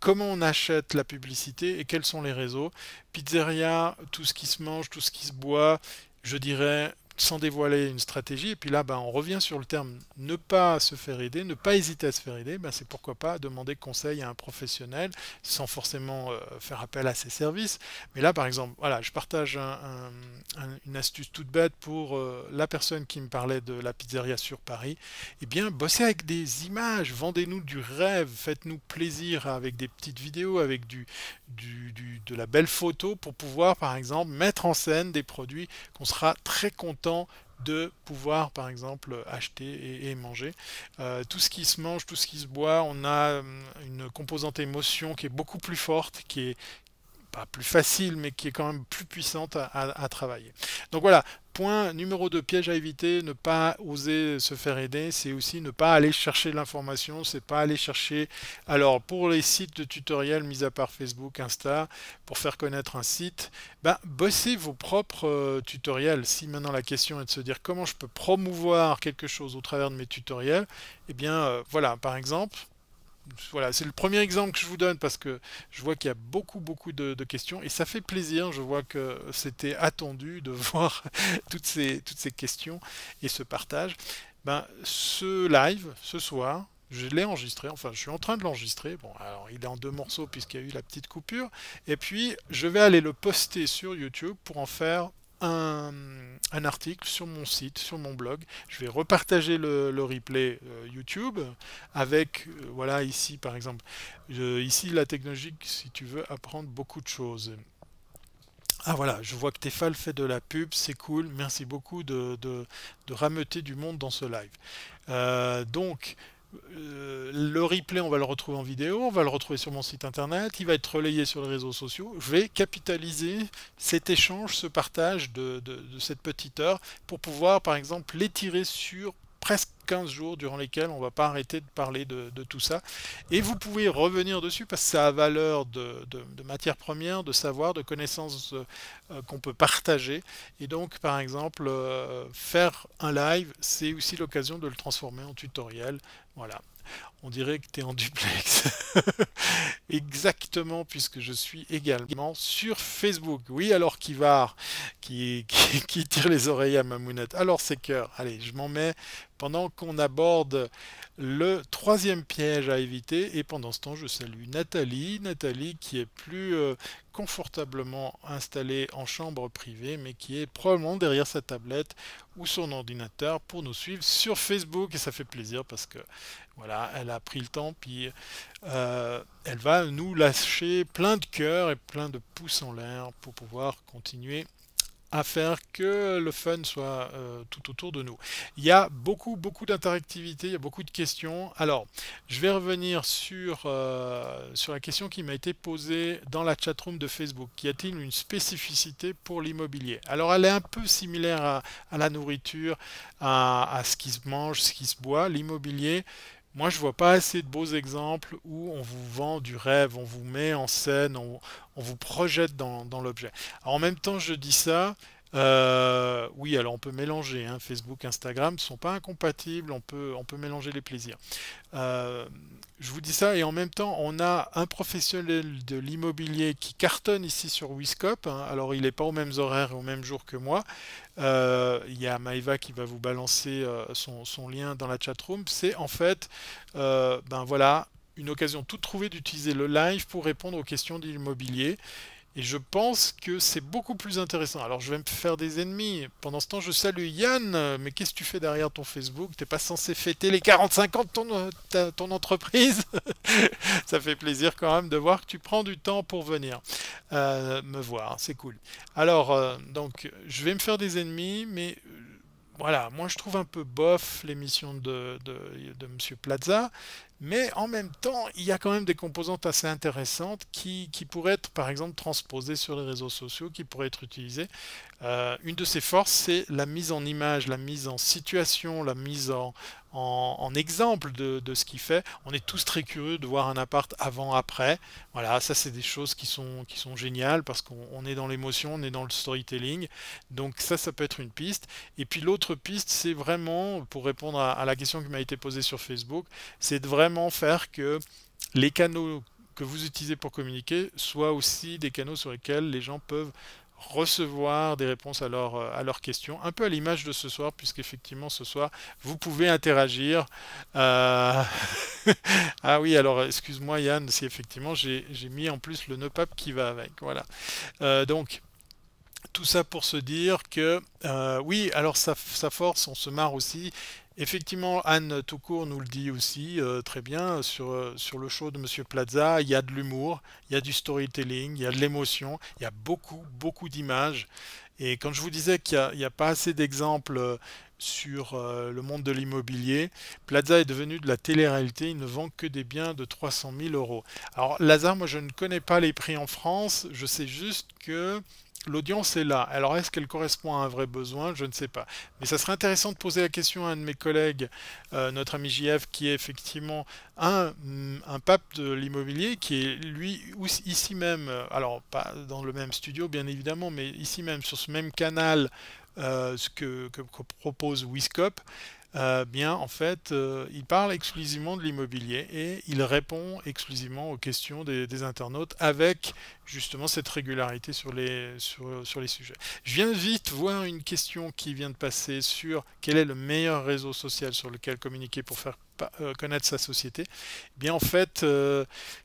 comment on achète la publicité et quels sont les réseaux? Pizzeria, tout ce qui se mange, tout ce qui se boit, je dirais sans dévoiler une stratégie. Et puis là, ben, on revient sur le terme ne pas se faire aider, ne pas hésiter à se faire aider. Ben, c'est pourquoi pas demander conseil à un professionnel sans forcément euh, faire appel à ses services. Mais là, par exemple, voilà, je partage une astuce toute bête pour euh, la personne qui me parlait de la pizzeria sur Paris. Eh bien, bossez avec des images, vendez-nous du rêve, faites-nous plaisir avec des petites vidéos, avec du, de la belle photo pour pouvoir, par exemple, mettre en scène des produits qu'on sera très content de pouvoir par exemple acheter et, manger. Euh, tout ce qui se mange, tout ce qui se boit, on a euh, une composante émotion qui est beaucoup plus forte, qui est pas plus facile, mais qui est quand même plus puissante à, travailler. Donc voilà, point numéro 2, piège à éviter, ne pas oser se faire aider, c'est aussi ne pas aller chercher l'information, c'est pas aller chercher... Alors, pour les sites de tutoriels, mis à part Facebook, Insta, pour faire connaître un site, ben, bossez vos propres euh, tutoriels. Si maintenant la question est de se dire comment je peux promouvoir quelque chose au travers de mes tutoriels, eh bien, euh, voilà, par exemple, voilà, c'est le premier exemple que je vous donne parce que je vois qu'il y a beaucoup beaucoup de, questions et ça fait plaisir. Je vois que c'était attendu de *laughs* voir toutes ces questions et ce partage. Ben, ce live ce soir, je l'ai enregistré, enfin je suis en train de l'enregistrer. Bon, alors il est en deux morceaux puisqu'il y a eu la petite coupure. Et puis je vais aller le poster sur YouTube pour en faire un, article sur mon site, sur mon blog. Je vais repartager le, replay euh, YouTube avec, euh, voilà, ici par exemple, ici la technologie, si tu veux apprendre beaucoup de choses. Ah voilà, je vois que Tefal fait de la pub, c'est cool, merci beaucoup de, de, rameuter du monde dans ce live. Euh, donc, le replay, on va le retrouver en vidéo, on va le retrouver sur mon site internet, il va être relayé sur les réseaux sociaux. Je vais capitaliser cet échange, ce partage de, cette petite heure pour pouvoir, par exemple, l'étirer sur presque 15 jours durant lesquels on va pas arrêter de parler de, tout ça. Et vous pouvez revenir dessus parce que ça a valeur de, matière première, de savoir, de connaissances euh, qu'on peut partager. Et donc, par exemple, euh, faire un live, c'est aussi l'occasion de le transformer en tutoriel. Voilà. On dirait que tu es en duplex. *laughs* Exactement, puisque je suis également sur Facebook. Oui, alors Kivar, qui, qui, tire les oreilles à ma mounette. Alors c'est cœur. Allez, je m'en mets pendant qu'on aborde le troisième piège à éviter. Et pendant ce temps, je salue Nathalie. Nathalie qui est plus euh, confortablement installée en chambre privée, mais qui est probablement derrière sa tablette ou son ordinateur pour nous suivre sur Facebook. Et ça fait plaisir parce que voilà, elle a pris le temps, puis euh, elle va nous lâcher plein de cœurs et plein de pouces en l'air pour pouvoir continuer à faire que le fun soit euh, tout autour de nous. Il y a beaucoup, beaucoup d'interactivité, il y a beaucoup de questions. Alors, je vais revenir sur, euh, sur la question qui m'a été posée dans la chatroom de Facebook. Y a-t-il une spécificité pour l'immobilier? Alors, elle est un peu similaire à, la nourriture, à, à, ce qui se mange, ce qui se boit. L'immobilier, moi, je vois pas assez de beaux exemples où on vous vend du rêve, on vous met en scène, on, vous projette dans, l'objet. En même temps, je dis ça, euh, oui, alors on peut mélanger. Hein, Facebook, Instagram ne sont pas incompatibles. On peut, mélanger les plaisirs. Euh, je vous dis ça et en même temps, on a un professionnel de l'immobilier qui cartonne ici sur Wiscop. Hein. alors, il n'est pas aux mêmes horaires et au même jour que moi. Euh, il y a Maïva qui va vous balancer son, lien dans la chatroom. C'est en fait, ben voilà, une occasion toute trouvée d'utiliser le live pour répondre aux questions d'immobilier. Et je pense que c'est beaucoup plus intéressant. Alors je vais me faire des ennemis. Pendant ce temps, je salue Yann. Mais qu'est-ce que tu fais derrière ton Facebook? T'es pas censé fêter les 45 ans de ton, entreprise? Ça fait plaisir quand même de voir que tu prends du temps pour venir euh, me voir. C'est cool. Alors, euh, donc, je vais me faire des ennemis, mais euh, voilà, moi je trouve un peu bof l'émission de, de, de Monsieur Plaza, mais en même temps, il y a quand même des composantes assez intéressantes qui, pourraient être, par exemple, transposées sur les réseaux sociaux, qui pourraient être utilisées. Euh, une de ses forces, c'est la mise en image, la mise en situation, la mise en, exemple de, ce qu'il fait. On est tous très curieux de voir un appart avant-après. Voilà, ça c'est des choses qui sont, qui sont géniales parce qu'on est dans l'émotion, on est dans le storytelling. Donc ça, ça peut être une piste. Et puis l'autre piste, c'est vraiment, pour répondre à, la question qui m'a été posée sur Facebook, c'est de vraiment faire que les canaux que vous utilisez pour communiquer soient aussi des canaux sur lesquels les gens peuvent recevoir des réponses à, à leurs questions, un peu à l'image de ce soir, puisqu'effectivement ce soir, vous pouvez interagir. *laughs* ah oui, alors excuse-moi Yann, si effectivement j'ai mis en plus le NoPap qui va avec. Voilà. donc, tout ça pour se dire que oui, alors sa, force, on se marre aussi, Effectivement, Anne Toucourt nous le dit aussi euh, très bien sur, euh, sur le show de Monsieur Plaza. Il y a de l'humour, il y a du storytelling, il y a de l'émotion, il y a beaucoup, beaucoup d'images. Et quand je vous disais qu'il n'y a, pas assez d'exemples euh, sur le monde de l'immobilier, Plaza est devenu de la télé-réalité. Il ne vend que des biens de 300 000 euros. Alors, Lazare, moi, je ne connais pas les prix en France. Je sais juste que L'audience est là. Alors est-ce qu'elle correspond à un vrai besoin? Je ne sais pas. Mais ça serait intéressant de poser la question à un de mes collègues, euh, notre ami JF, qui est effectivement un, un pape de l'immobilier, qui est lui ici même, euh, alors pas dans le même studio bien évidemment, mais ici même sur ce même canal euh, que, que, propose Wiscop. Euh, bien en fait, euh, il parle exclusivement de l'immobilier et il répond exclusivement aux questions des, internautes avec justement cette régularité sur les, sur, les sujets. Je viens vite voir une question qui vient de passer sur quel est le meilleur réseau social sur lequel communiquer pour faire connaître sa société eh Bien en fait,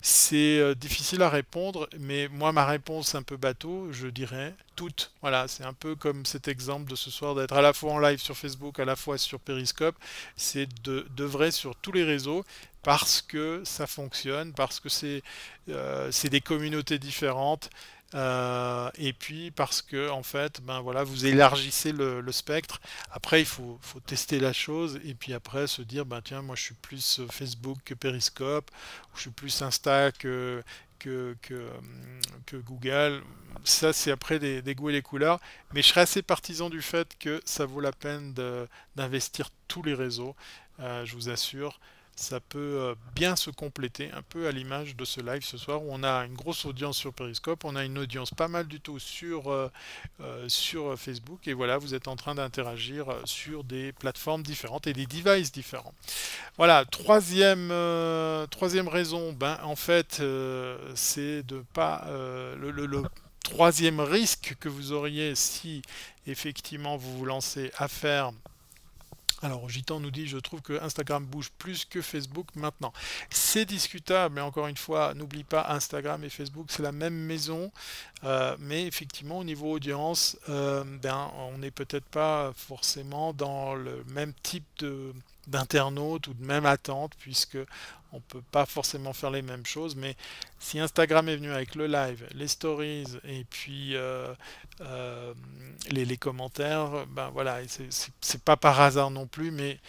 c'est difficile à répondre, mais moi ma réponse un peu bateau, je dirais toutes. Voilà, c'est un peu comme cet exemple de ce soir d'être à la fois en live sur Facebook, à la fois sur Periscope. C'est de, de vrai sur tous les réseaux parce que ça fonctionne, parce que c'est euh, des communautés différentes. Euh, et puis parce que en fait, ben voilà, vous élargissez le, spectre. Après, il faut, tester la chose et puis après se dire, ben tiens, moi je suis plus Facebook que Periscope, ou je suis plus Insta que, que, que, Google. Ça, c'est après des, des, goûts et des couleurs. Mais je serais assez partisan du fait que ça vaut la peine d'investir tous les réseaux, euh, je vous assure ça peut euh, bien se compléter, un peu à l'image de ce live ce soir où on a une grosse audience sur Periscope, on a une audience pas mal du tout sur, euh, euh, sur Facebook, et voilà, vous êtes en train d'interagir sur des plateformes différentes et des devices différents. Voilà, troisième, troisième raison, ben, en fait, c'est de pas... le, le troisième risque que vous auriez si effectivement vous vous lancez à faire alors, Gitan nous dit, je trouve que Instagram bouge plus que Facebook maintenant. C'est discutable, mais encore une fois, n'oublie pas, Instagram et Facebook, c'est la même maison. Euh, mais effectivement, au niveau audience, euh, ben, on n'est peut-être pas forcément dans le même type d'internaute ou de même attente, puisque on peut pas forcément faire les mêmes choses, mais si Instagram est venu avec le live, les stories et puis euh, les, commentaires, ben voilà, c'est pas par hasard non plus, mais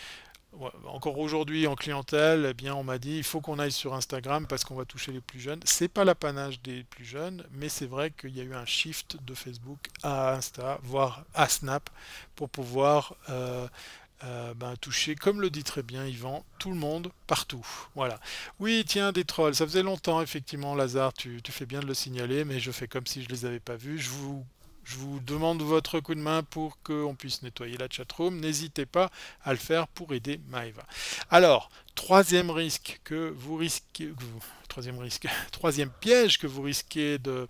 encore aujourd'hui en clientèle, eh bien on m'a dit il faut qu'on aille sur Instagram parce qu'on va toucher les plus jeunes. C'est pas l'apanage des plus jeunes, mais c'est vrai qu'il y a eu un shift de Facebook à Insta, voire à Snap, pour pouvoir euh, euh, ben, toucher, comme le dit très bien Yvan, tout le monde, partout. Voilà. Oui, tiens, des trolls. Ça faisait longtemps, effectivement, Lazare, tu, fais bien de le signaler, mais je fais comme si je les avais pas vus. Je vous je vous demande votre coup de main pour qu'on puisse nettoyer la chatroom. N'hésitez pas à le faire pour aider Maeva. Alors, troisième risque que vous risquez, troisième risque, *laughs* troisième piège que vous risquez de,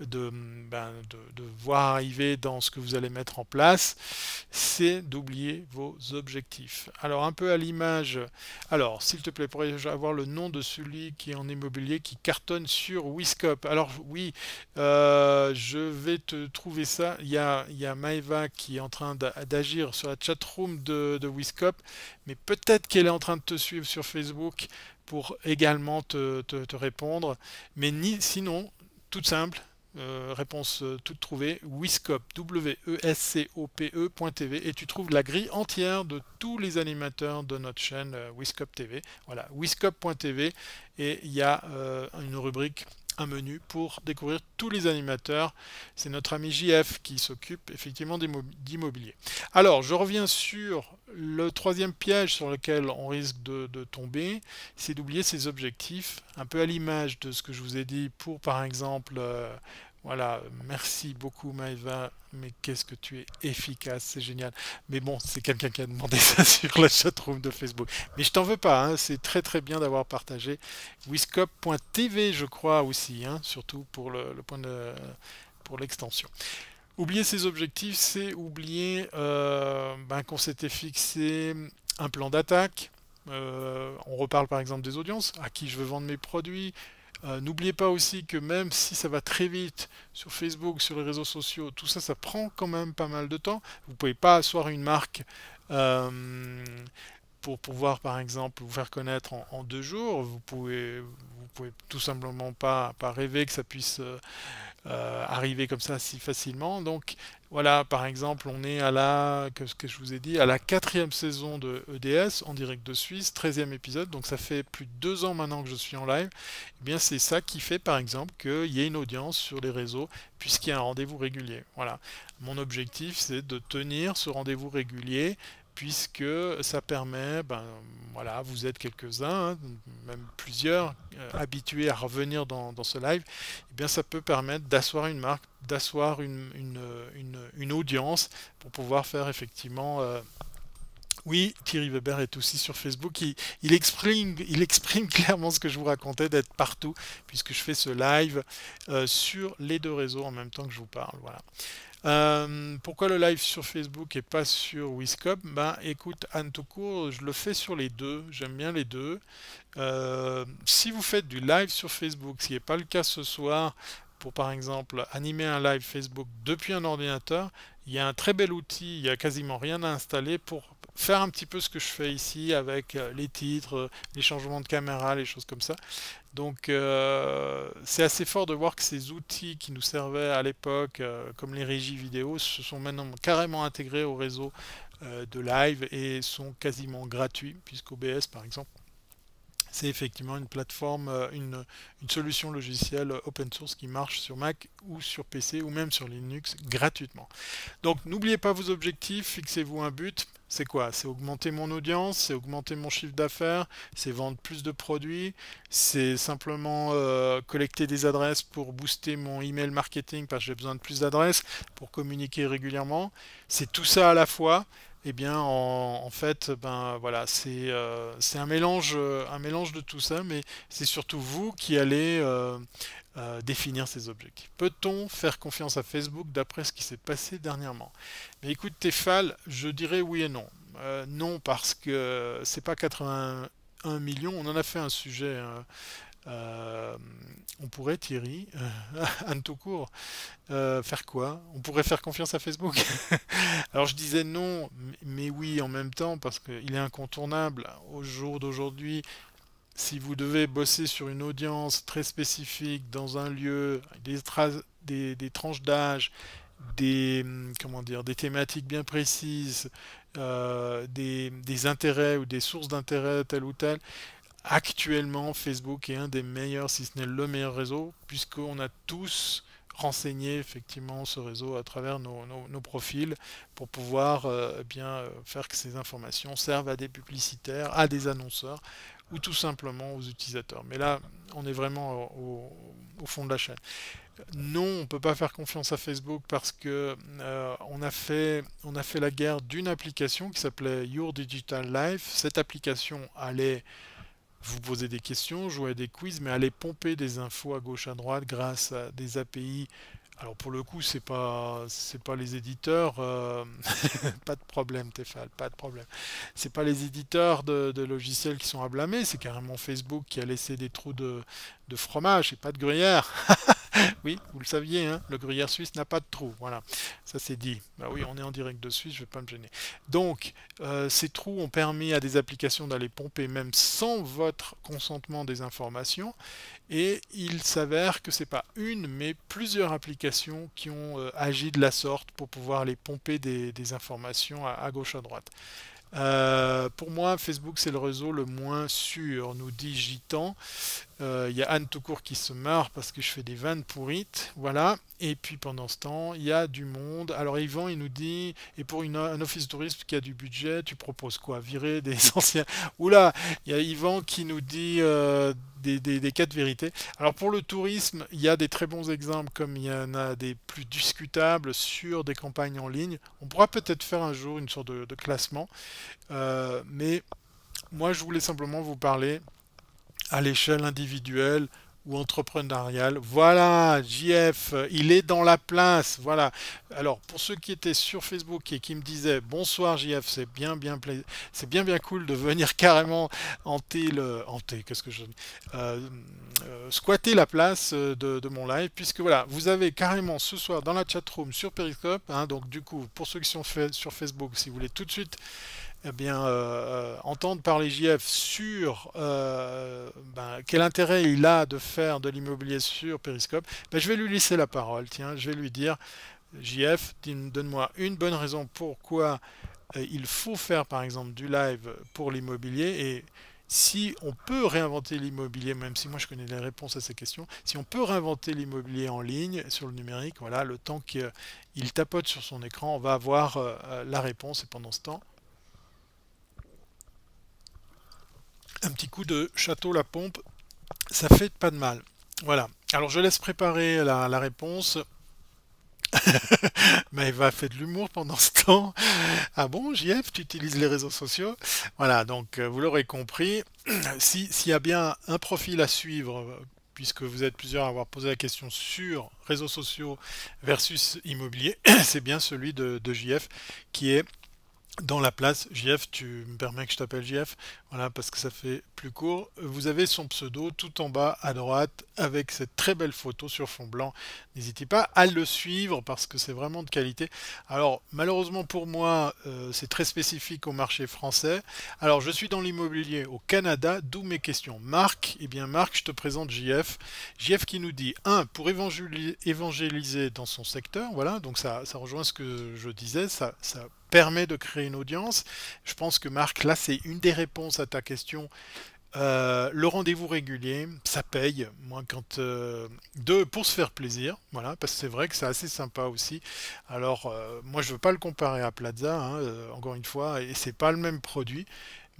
de, ben, de, voir arriver dans ce que vous allez mettre en place, c'est d'oublier vos objectifs. Alors un peu à l'image, alors s'il te plaît, pourrais-je avoir le nom de celui qui est en immobilier qui cartonne sur Wiscop Alors oui, euh, je vais te trouver ça. Il y a, Maeva qui est en train d'agir sur la chatroom de, de Wiscop, mais peut-être qu'elle est en train de te suivre sur Facebook pour également te, répondre. Mais sinon, toute simple, euh, réponse euh, toute trouvée, Wiscop, W-E-S-C-O-P-E.tv, et tu trouves la grille entière de tous les animateurs de notre chaîne euh, Wiscop TV. Voilà, Wiscop.tv, et il y a une rubrique un menu pour découvrir tous les animateurs. C'est notre ami JF qui s'occupe effectivement d'immobilier. Alors, je reviens sur le troisième piège sur lequel on risque de, tomber, c'est d'oublier ses objectifs, un peu à l'image de ce que je vous ai dit pour par exemple voilà, merci beaucoup Maëva, mais qu'est-ce que tu es efficace, c'est génial. Mais bon, c'est quelqu'un qui a demandé *laughs* ça sur la chatroom de Facebook. Mais je t'en veux pas, hein, c'est très très bien d'avoir partagé. Wiscop.tv, je crois aussi, hein, surtout pour le, point de pour l'extension. Oublier ses objectifs, c'est oublier euh, ben, qu'on s'était fixé un plan d'attaque. Euh, on reparle par exemple des audiences, à qui je veux vendre mes produits? Euh, n'oubliez pas aussi que même si ça va très vite sur Facebook, sur les réseaux sociaux, tout ça, ça prend quand même pas mal de temps. Vous ne pouvez pas asseoir une marque pour pouvoir par exemple vous faire connaître en, deux jours. Vous pouvez, vous pouvez tout simplement pas, pas rêver que ça puisse euh, arriver comme ça si facilement. Donc voilà, par exemple, on est à la, que je vous ai dit, à la quatrième saison de EDS en direct de Suisse, 13e épisode, donc ça fait plus de deux ans maintenant que je suis en live. Eh bien, c'est ça qui fait, par exemple, qu'il y ait une audience sur les réseaux, puisqu'il y a un rendez-vous régulier. Voilà. Mon objectif, c'est de tenir ce rendez-vous régulier puisque ça permet, ben voilà, vous êtes quelques-uns, hein, même plusieurs, euh, habitués à revenir dans, ce live, eh ça peut permettre d'asseoir une marque, d'asseoir une, une, audience pour pouvoir faire effectivement... Euh, oui, Thierry Weber est aussi sur Facebook. Il, exprime, *laughs* clairement ce que je vous racontais d'être partout, puisque je fais ce live euh, sur les deux réseaux en même temps que je vous parle. Euh, pourquoi le live sur Facebook et pas sur Wiscop? Ben écoute, Anne tout je le fais sur les deux, j'aime bien les deux. Euh, si vous faites du live sur Facebook, ce qui n'est pas le cas ce soir, pour par exemple animer un live Facebook depuis un ordinateur, il y a un très bel outil, il n'y a quasiment rien à installer pour faire un petit peu ce que je fais ici avec euh, les titres, les changements de caméra, les choses comme ça. Donc euh, c'est assez fort de voir que ces outils qui nous servaient à l'époque, euh, comme les régies vidéo, se sont maintenant carrément intégrés au réseau euh, de live et sont quasiment gratuits, puisqu'OBS par exemple, c'est effectivement une plateforme, une, solution logicielle open source qui marche sur Mac ou sur PC ou même sur Linux gratuitement. Donc n'oubliez pas vos objectifs, fixez-vous un but c'est quoi? C'est augmenter mon audience, c'est augmenter mon chiffre d'affaires, c'est vendre plus de produits, c'est simplement euh, collecter des adresses pour booster mon email marketing parce que j'ai besoin de plus d'adresses pour communiquer régulièrement. C'est tout ça à la fois. Eh bien, en, fait, ben voilà, c'est euh, un mélange, un mélange de tout ça, mais c'est surtout vous qui allez euh, définir ces objectifs. Peut-on faire confiance à Facebook d'après ce qui s'est passé dernièrement? Mais écoute Tefal, je dirais oui et non. Euh, non parce que c'est pas 81 millions, on en a fait un sujet. Hein. Euh, on pourrait, Thierry, euh, *laughs* Anne tout court, faire quoi? On pourrait faire confiance à Facebook? *laughs* Alors je disais non, mais oui en même temps, parce qu'il est incontournable au jour d'aujourd'hui si vous devez bosser sur une audience très spécifique dans un lieu, des, des, tranches d'âge, des, comment dire, des thématiques bien précises, euh, des, intérêts ou des sources d'intérêt tel ou tel, actuellement Facebook est un des meilleurs, si ce n'est le meilleur réseau, puisqu'on a tous renseigné effectivement ce réseau à travers nos, nos, profils pour pouvoir euh, bien euh, faire que ces informations servent à des publicitaires, à des annonceurs ou tout simplement aux utilisateurs. Mais là, on est vraiment au, fond de la chaîne. Non, on ne peut pas faire confiance à Facebook parce que euh, on, a fait, on a fait la guerre d'une application qui s'appelait Your Digital Life. Cette application allait vous poser des questions, jouer à des quiz, mais allait pomper des infos à gauche à droite grâce à des API alors pour le coup, c'est pas c'est pas les éditeurs, euh, *laughs* pas de problème Tefal, pas de problème. C'est pas les éditeurs de, logiciels qui sont à blâmer, c'est carrément Facebook qui a laissé des trous de, de fromage et pas de gruyère. *laughs* *laughs* oui, vous le saviez, hein, le gruyère suisse n'a pas de trou. Voilà, ça c'est dit. Bah oui, on est en direct de Suisse, je vais pas me gêner. Donc, euh, ces trous ont permis à des applications d'aller pomper même sans votre consentement des informations. Et il s'avère que c'est pas une, mais plusieurs applications qui ont euh, agi de la sorte pour pouvoir aller pomper des, informations à, gauche à droite. Euh, pour moi, Facebook, c'est le réseau le moins sûr, nous dit. Euh, il y a Anne Toucourt qui se marre parce que je fais des vannes pourrites. Voilà. Et puis pendant ce temps, il y a du monde. Alors Yvan, il nous dit, et pour une, un office de tourisme qui a du budget, tu proposes quoi? Virer des *laughs* anciens? Oula, il y a Yvan qui nous dit euh, des, des, quatre vérités. Alors pour le tourisme, il y a des très bons exemples, comme il y en a des plus discutables sur des campagnes en ligne. On pourra peut-être faire un jour une sorte de, classement. Euh, mais moi, je voulais simplement vous parler à l'échelle individuelle ou entrepreneurial. Voilà, JF, il est dans la place. Voilà. Alors, pour ceux qui étaient sur Facebook et qui me disaient bonsoir JF, c'est bien, bien, c'est bien, bien cool de venir *laughs* carrément hanter le, hanter, qu'est-ce que je, euh, euh, squatter la place de, de, mon live, puisque voilà, vous avez carrément ce soir dans la chat room sur Periscope. Hein, donc, du coup, pour ceux qui sont sur Facebook, si vous voulez tout de suite eh bien, euh, entendre parler JF sur euh, ben, quel intérêt il a de faire de l'immobilier sur Periscope, ben, je vais lui laisser la parole. Tiens, je vais lui dire, JF, donne-moi une bonne raison pourquoi euh, il faut faire par exemple du live pour l'immobilier et si on peut réinventer l'immobilier, même si moi je connais les réponses à ces questions, si on peut réinventer l'immobilier en ligne sur le numérique, voilà, le temps qu'il tapote sur son écran, on va avoir la réponse et pendant ce temps, un petit coup de château la pompe, ça fait pas de mal. Voilà. Alors je laisse préparer la, réponse. *laughs* Mais il va faire de l'humour pendant ce temps. Ah bon, JF, tu utilises les réseaux sociaux Voilà, donc euh, vous l'aurez compris. *clears throat* S'il y a bien un profil à suivre, puisque vous êtes plusieurs à avoir posé la question sur réseaux sociaux versus immobilier, *clears throat* c'est bien celui de, de JF qui est dans la place, JF, tu me permets que je t'appelle JF, voilà, parce que ça fait plus court. Vous avez son pseudo tout en bas à droite avec cette très belle photo sur fond blanc. N'hésitez pas à le suivre parce que c'est vraiment de qualité. Alors, malheureusement pour moi, euh, c'est très spécifique au marché français. Alors, je suis dans l'immobilier au Canada, d'où mes questions. Marc, eh bien Marc, je te présente JF. JF qui nous dit 1. Pour évangéliser dans son secteur, voilà, donc ça, ça rejoint ce que je disais, ça, ça permet de créer une audience. Je pense que Marc, là, c'est une des réponses à ta question. Euh, le rendez-vous régulier, ça paye. Moi, quand euh, deux pour se faire plaisir, voilà, parce que c'est vrai que c'est assez sympa aussi. Alors, euh, moi, je veux pas le comparer à Plaza, hein, encore une fois, et c'est pas le même produit.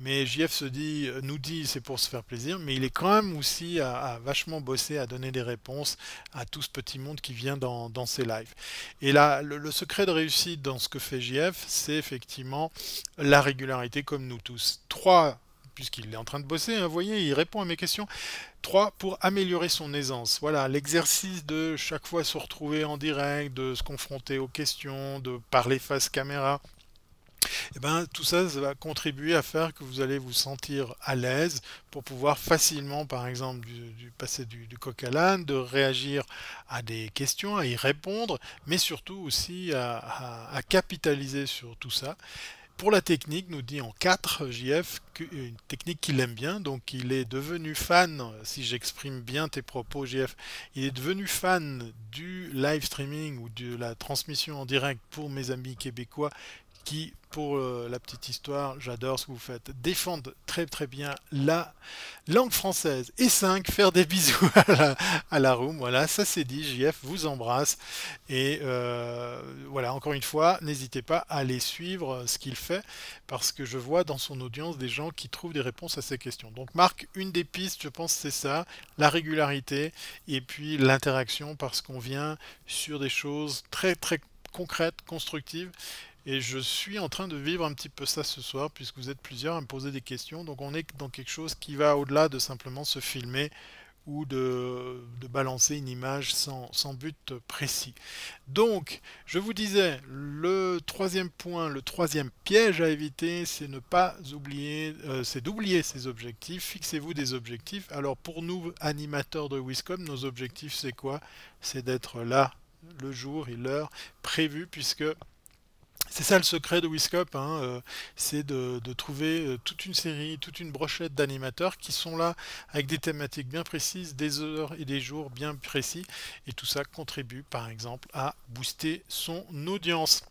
Mais JF se dit, euh, nous dit c'est pour se faire plaisir, mais il est quand même aussi à, vachement bosser, à donner des réponses à tout ce petit monde qui vient dans, ses lives. Et là, le, secret de réussite dans ce que fait JF, c'est effectivement la régularité comme nous tous. Trois puisqu'il est en train de bosser, hein, vous voyez, il répond à mes questions. Trois, pour améliorer son aisance. Voilà, l'exercice de chaque fois se retrouver en direct, de se confronter aux questions, de parler face caméra, eh ben, tout ça, va contribuer à faire que vous allez vous sentir à l'aise pour pouvoir facilement, par exemple, passer du, coq à l'âne, de réagir à des questions, à y répondre, mais surtout aussi à, capitaliser sur tout ça. Pour la technique, nous dit en 4 JF, une technique qu'il aime bien, donc il est devenu fan, si j'exprime bien tes propos JF, il est devenu fan du live streaming ou de la transmission en direct pour mes amis québécois qui, pour euh, la petite histoire, j'adore ce que vous faites, défendent très très bien la langue française. Et 5, faire des bisous *laughs* à la, room. Voilà, ça c'est dit, JF vous embrasse. Et euh, voilà, encore une fois, n'hésitez pas à aller suivre euh, ce qu'il fait, parce que je vois dans son audience des gens qui trouvent des réponses à ces questions. Donc Marc, une des pistes, je pense, c'est ça, la régularité, et puis l'interaction, parce qu'on vient sur des choses très très concrètes, constructives, et je suis en train de vivre un petit peu ça ce soir, puisque vous êtes plusieurs à me poser des questions. Donc on est dans quelque chose qui va au-delà de simplement se filmer ou de, balancer une image sans, but précis. Donc, je vous disais, le troisième point, le troisième piège à éviter, c'est ne pas oublier, euh, c'est d'oublier ses objectifs. Fixez-vous des objectifs. Alors pour nous, animateurs de Wiscom, nos objectifs, c'est quoi? C'est d'être là le jour et l'heure prévue, puisque c'est ça le secret de Wiscop, hein, euh, c'est de, trouver euh, toute une série, toute une brochette d'animateurs qui sont là avec des thématiques bien précises, des heures et des jours bien précis, et tout ça contribue par exemple à booster son audience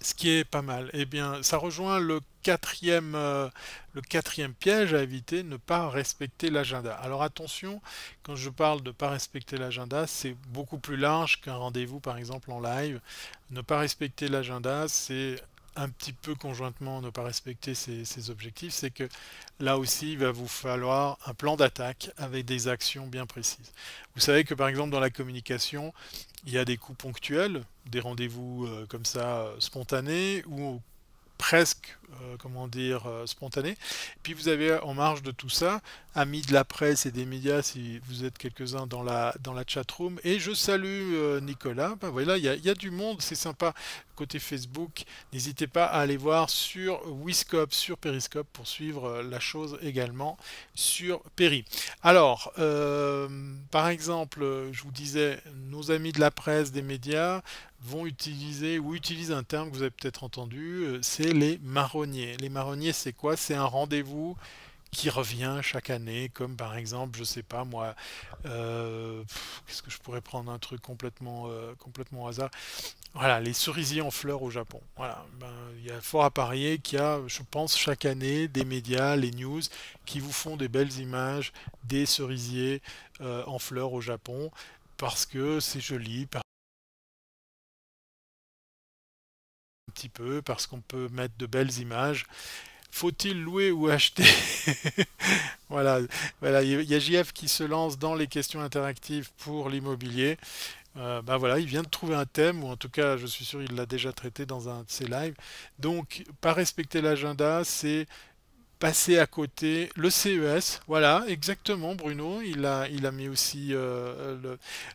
ce qui est pas mal. Eh bien, ça rejoint le quatrième, euh, le quatrième piège à éviter, ne pas respecter l'agenda. Alors attention, quand je parle de ne pas respecter l'agenda, c'est beaucoup plus large qu'un rendez-vous par exemple en live. Ne pas respecter l'agenda, c'est un petit peu conjointement ne pas respecter ses, objectifs, c'est que là aussi, il va vous falloir un plan d'attaque avec des actions bien précises. Vous savez que par exemple dans la communication, il y a des coups ponctuels, des rendez-vous euh, comme ça euh, spontanés, ou presque euh, comment dire, euh, spontané. Puis vous avez en marge de tout ça, amis de la presse et des médias, si vous êtes quelques-uns dans la, dans la chat room. Et je salue euh, Nicolas. Ben voilà, il y, a du monde, c'est sympa. Côté Facebook, n'hésitez pas à aller voir sur Wiscope, sur Periscope pour suivre la chose également sur Peri. Alors, par exemple, je vous disais, nos amis de la presse, des médias, vont utiliser ou utilisent un terme que vous avez peut-être entendu, euh, c'est les marronniers. Les marronniers, c'est quoi? C'est un rendez-vous qui revient chaque année, comme par exemple, je sais pas moi, euh, qu'est-ce que je pourrais prendre un truc complètement, euh, complètement au hasard? Voilà, les cerisiers en fleurs au Japon. Voilà, ben, il y a fort à parier qu'il y a, je pense, chaque année des médias, les news, qui vous font des belles images des cerisiers en fleurs au Japon parce que c'est joli, peu parce qu'on peut mettre de belles images. Faut-il louer ou acheter *laughs* Voilà, voilà, il y a JF qui se lance dans les questions interactives pour l'immobilier. Ben voilà, il vient de trouver un thème, ou en tout cas, je suis sûr, il l'a déjà traité dans un de ses lives. Donc, pas respecter l'agenda, c'est passer à côté le CES, voilà, exactement, Bruno, il a, il a mis aussi euh,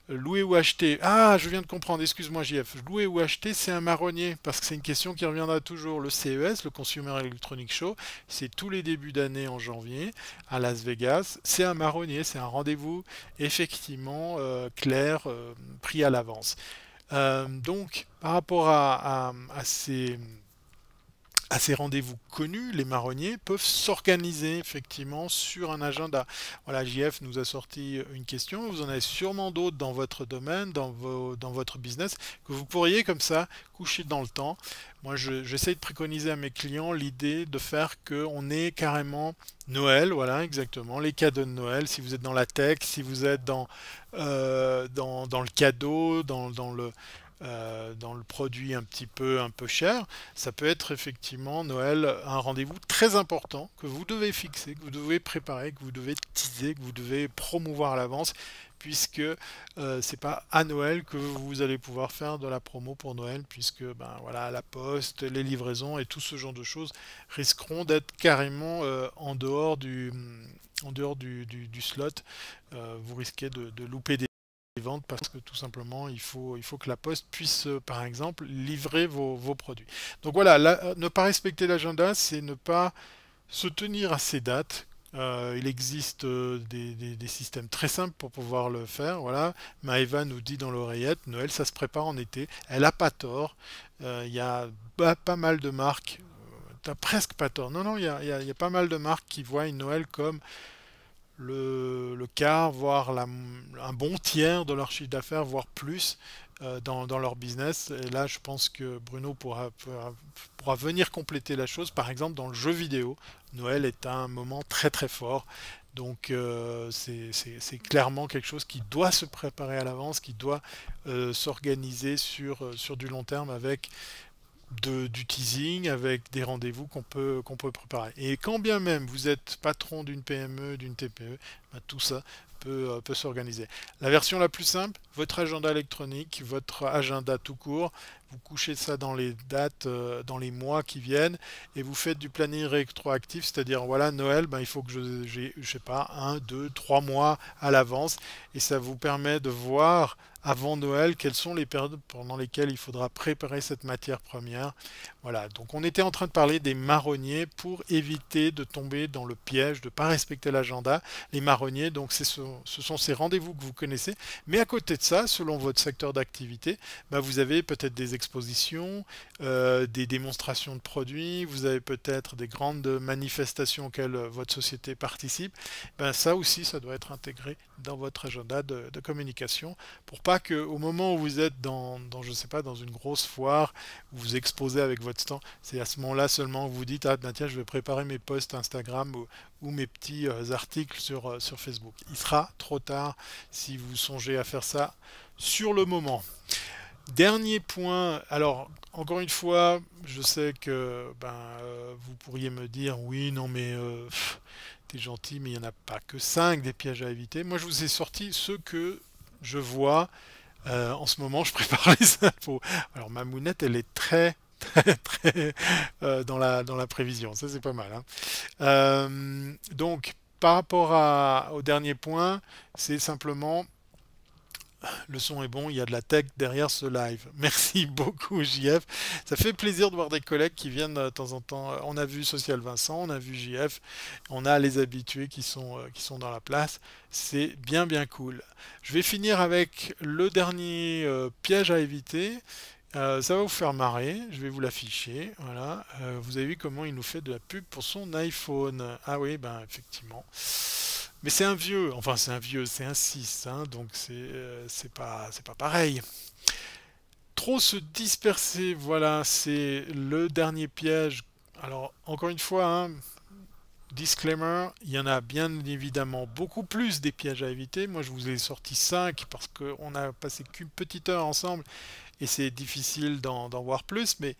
le, louer ou acheter. Ah, je viens de comprendre, excuse-moi JF, louer ou acheter, c'est un marronnier, parce que c'est une question qui reviendra toujours. Le CES, le Consumer Electronic Show, c'est tous les débuts d'année en janvier à Las Vegas, c'est un marronnier, c'est un rendez-vous effectivement euh, clair, euh, pris à l'avance. donc, par rapport à ces à ces rendez-vous connus, les marronniers peuvent s'organiser effectivement sur un agenda. Voilà, JF nous a sorti une question, vous en avez sûrement d'autres dans votre domaine, dans, votre business, que vous pourriez comme ça coucher dans le temps. Moi, j'essaie de préconiser à mes clients l'idée de faire qu'on ait carrément Noël, voilà, exactement, les cadeaux de Noël, si vous êtes dans la tech, si vous êtes dans, euh, le cadeau, dans le euh, dans le produit un petit peu un peu cher, ça peut être effectivement Noël un rendez-vous très important que vous devez fixer, que vous devez préparer, que vous devez teaser, que vous devez promouvoir à l'avance, puisque euh, c'est pas à Noël que vous allez pouvoir faire de la promo pour Noël, puisque ben voilà la poste, les livraisons et tout ce genre de choses risqueront d'être carrément euh, en dehors du en dehors du, slot. vous risquez de louper des parce que tout simplement il faut, il que la poste puisse euh, par exemple livrer vos, produits. Donc voilà, euh, ne pas respecter l'agenda, c'est ne pas se tenir à ces dates. Euh, il existe des, systèmes très simples pour pouvoir le faire. Voilà, nous dit dans l'oreillette, Noël ça se prépare en été. Elle a pas tort. Il y a pas, mal de marques. T'as presque pas tort. Non, non, il y a, y a, pas mal de marques qui voient une Noël comme le, quart, voire un bon tiers de leur chiffre d'affaires, voire plus euh, dans, leur business. Et là, je pense que Bruno pourra, pourra, venir compléter la chose. Par exemple, dans le jeu vidéo, Noël est un moment très très fort. Donc euh, c'est clairement quelque chose qui doit se préparer à l'avance, qui doit euh, s'organiser sur, sur du long terme avec du teasing avec des rendez-vous qu'on peut, préparer. Et quand bien même vous êtes patron d'une PME, d'une TPE, bah, tout ça euh, peut s'organiser. La version la plus simple, votre agenda électronique, votre agenda tout court, vous couchez ça dans les dates, euh, dans les mois qui viennent, et vous faites du planning rétroactif, c'est-à-dire voilà Noël, ben, il faut que j'ai, je sais pas, un, deux, trois mois à l'avance, et ça vous permet de voir avant Noël, quelles sont les périodes pendant lesquelles il faudra préparer cette matière première. Voilà, donc on était en train de parler des marronniers pour éviter de tomber dans le piège de ne pas respecter l'agenda. Les marronniers, donc ce, ce sont ces rendez-vous que vous connaissez, mais à côté de ça, selon votre secteur d'activité, bah, vous avez peut-être des expositions, euh, des démonstrations de produits, vous avez peut-être des grandes manifestations auxquelles votre société participe. Ben, ça aussi, ça doit être intégré dans votre agenda de, communication pour pas que au moment où vous êtes dans, je sais pas, dans une grosse foire, où vous exposez avec votre stand, c'est à ce moment-là seulement que vous dites ah ben tiens je vais préparer mes posts Instagram ou, mes petits euh, articles sur, euh, sur Facebook. Il sera trop tard si vous songez à faire ça sur le moment. Dernier point, alors encore une fois, je sais que ben, euh, vous pourriez me dire oui, non mais t'es gentil, mais il n'y en a pas que 5 des pièges à éviter. Moi je vous ai sorti ceux que je vois euh, en ce moment, je prépare *laughs* les infos. Alors ma mounette, elle est très très, très euh, dans la, dans prévision. Ça, c'est pas mal. hein. Euh, donc, par rapport au dernier point, c'est simplement le son est bon, il y a de la tech derrière ce live. *laughs* Merci beaucoup, JF. Ça fait plaisir de voir des collègues qui viennent euh, de temps en temps. Euh, On a vu Social Vincent, on a vu JF, on a les habitués qui sont, euh, qui sont dans la place. C'est bien, bien cool. Je vais finir avec le dernier piège à éviter. Ça va vous faire marrer, je vais vous l'afficher. Voilà. Vous avez vu comment il nous fait de la pub pour son iPhone. Ah oui, ben effectivement. Mais c'est un vieux, enfin c'est un vieux, c'est un 6, hein, donc c'est euh, pas, pas pareil. Trop se disperser, voilà, c'est le dernier piège. Alors, encore une fois, hein, disclaimer, il y en a bien évidemment beaucoup plus des pièges à éviter. Moi, je vous ai sorti 5 parce qu'on a passé qu'une petite heure ensemble et c'est difficile d'en voir plus, mais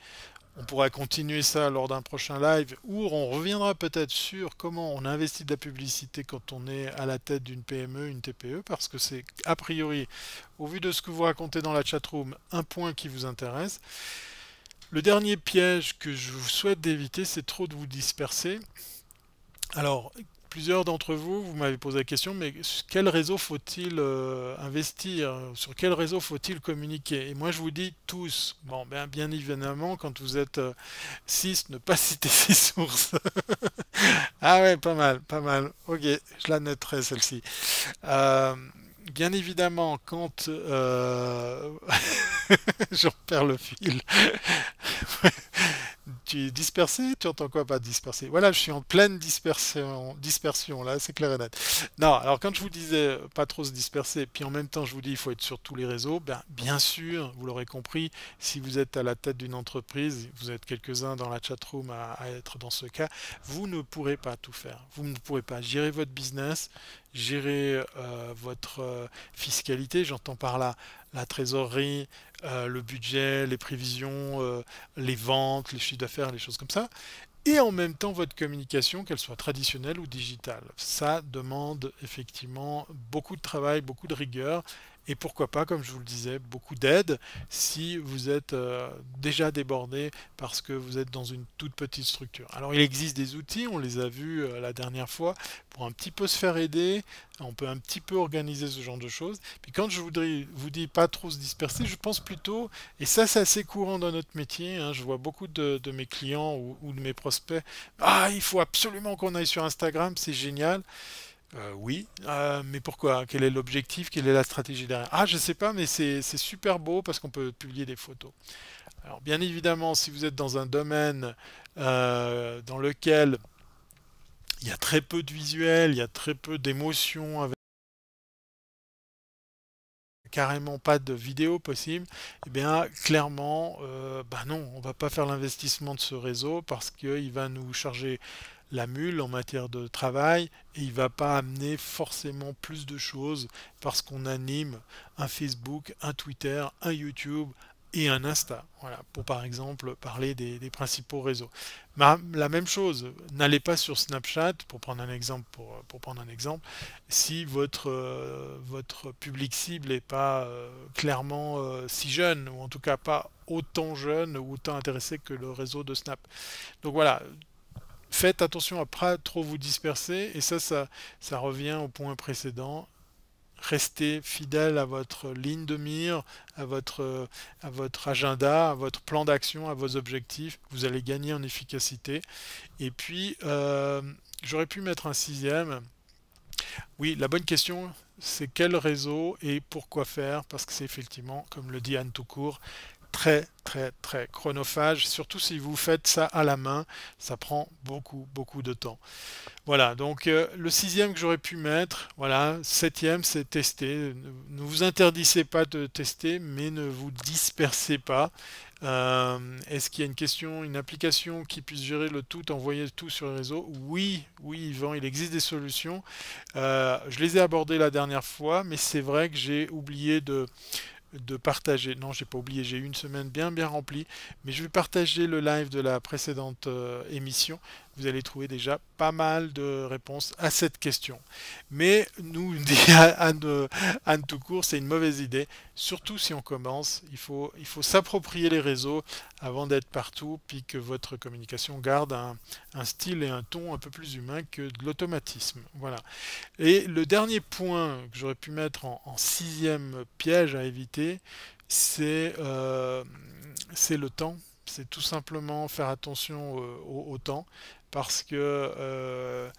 on pourra continuer ça lors d'un prochain live où on reviendra peut-être sur comment on investit de la publicité quand on est à la tête d'une PME, une TPE, parce que c'est a priori, au vu de ce que vous racontez dans la chatroom, un point qui vous intéresse. Le dernier piège que je vous souhaite d'éviter, c'est trop de vous disperser. Alors, plusieurs d'entre vous, vous m'avez posé la question, mais quel réseau faut-il euh, investir? Sur quel réseau faut-il communiquer? Et moi, je vous dis tous. Bon, ben, bien évidemment, quand vous êtes 6, ne pas *laughs* citer ces sources. *laughs* Ah ouais, pas mal, pas mal. Ok, je la noterai celle-ci. Euh, bien évidemment, quand euh, *laughs* j'en perds le fil. Tu es dispersé? Tu entends quoi pas dispersé? Voilà, je suis en pleine dispersion, dispersion là, c'est clair et net. Non, alors quand je vous disais euh, pas trop se disperser, puis en même temps je vous dis il faut être sur tous les réseaux, ben, bien sûr, vous l'aurez compris, si vous êtes à la tête d'une entreprise, vous êtes quelques-uns dans la chatroom à, à être dans ce cas, vous ne pourrez pas tout faire. Vous ne pourrez pas gérer votre business, gérer euh, votre euh, fiscalité, j'entends par là la trésorerie, euh, le budget, les prévisions, euh, les ventes, les chiffres d'affaires, les choses comme ça, et en même temps votre communication, qu'elle soit traditionnelle ou digitale. Ça demande effectivement beaucoup de travail, beaucoup de rigueur, et pourquoi pas, comme je vous le disais, beaucoup d'aide si vous êtes euh, déjà débordé parce que vous êtes dans une toute petite structure. Alors il existe des outils, on les a vus euh, la dernière fois, pour un petit peu se faire aider, on peut un petit peu organiser ce genre de choses. Puis quand je voudrais, vous dis pas trop se disperser, je pense plutôt, et ça c'est assez courant dans notre métier, hein, je vois beaucoup de, mes clients ou, ou de mes prospects, ah il faut absolument qu'on aille sur Instagram, c'est génial. Euh, oui, Euh, mais pourquoi? Quel est l'objectif? Quelle est la stratégie derrière? Ah, je sais pas, mais c'est super beau parce qu'on peut publier des photos. Alors, bien évidemment, si vous êtes dans un domaine euh, dans lequel il y a très peu de visuels, il y a très peu d'émotions avec carrément pas de vidéo possible, eh bien clairement, euh, bah non, on va pas faire l'investissement de ce réseau parce qu'il va nous charger la mule en matière de travail et il va pas amener forcément plus de choses parce qu'on anime un Facebook, un Twitter, un YouTube et un Insta. Voilà, pour par exemple parler des, principaux réseaux. La même chose, n'allez pas sur Snapchat pour prendre un exemple pour, prendre un exemple si votre euh, public cible n'est pas euh, clairement euh, si jeune ou en tout cas pas autant jeune ou autant intéressé que le réseau de Snap. Donc voilà, faites attention à pas trop vous disperser et ça, ça, ça revient au point précédent. Restez fidèle à votre ligne de mire, à votre, à votre agenda, à votre plan d'action, à vos objectifs. Vous allez gagner en efficacité. Et puis, euh, j'aurais pu mettre un sixième. Oui, la bonne question, c'est quel réseau et pourquoi faire? Parce que c'est effectivement, comme le dit Anne Toucourt, très très très chronophage, surtout si vous faites ça à la main, ça prend beaucoup beaucoup de temps. Voilà, donc euh, le sixième que j'aurais pu mettre, voilà, septième c'est tester. Ne, vous interdisez pas de tester, mais ne vous dispersez pas. Euh, est-ce qu'il y a une question, une application qui puisse gérer le tout, envoyer tout sur le réseau? Oui, oui, Yvan, il existe des solutions. Euh, je les ai abordées la dernière fois, mais c'est vrai que j'ai oublié de de partager. Non, j'ai pas oublié, j'ai eu une semaine bien bien remplie, mais je vais partager le live de la précédente euh, émission. Vous allez trouver déjà pas mal de réponses à cette question. Mais nous, *laughs* Anne, tout court, c'est une mauvaise idée. Surtout si on commence, il faut, il faut s'approprier les réseaux avant d'être partout, puis que votre communication garde un, style et un ton un peu plus humain que de l'automatisme. Voilà. Et le dernier point que j'aurais pu mettre en, sixième piège à éviter, c'est euh, le temps c'est tout simplement faire attention euh, au, temps parce que euh,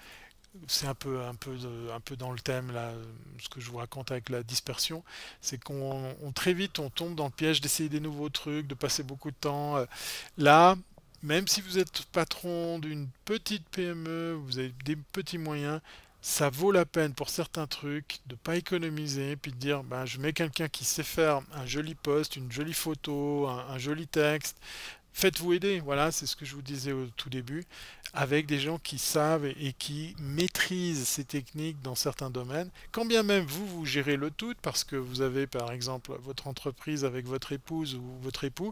c'est un peu, un, peu un peu dans le thème là, ce que je vous raconte avec la dispersion, c'est qu'on très vite on tombe dans le piège d'essayer des nouveaux trucs, de passer beaucoup de temps. Euh. Là, même si vous êtes patron d'une petite PME, vous avez des petits moyens, ça vaut la peine pour certains trucs de pas économiser puis de dire ben, je mets quelqu'un qui sait faire un joli post, une jolie photo, un joli texte, Faites-vous aider, voilà, c'est ce que je vous disais au tout début, avec des gens qui savent et qui maîtrisent ces techniques dans certains domaines. Quand bien même vous, vous gérez le tout, parce que vous avez par exemple votre entreprise avec votre épouse ou votre époux,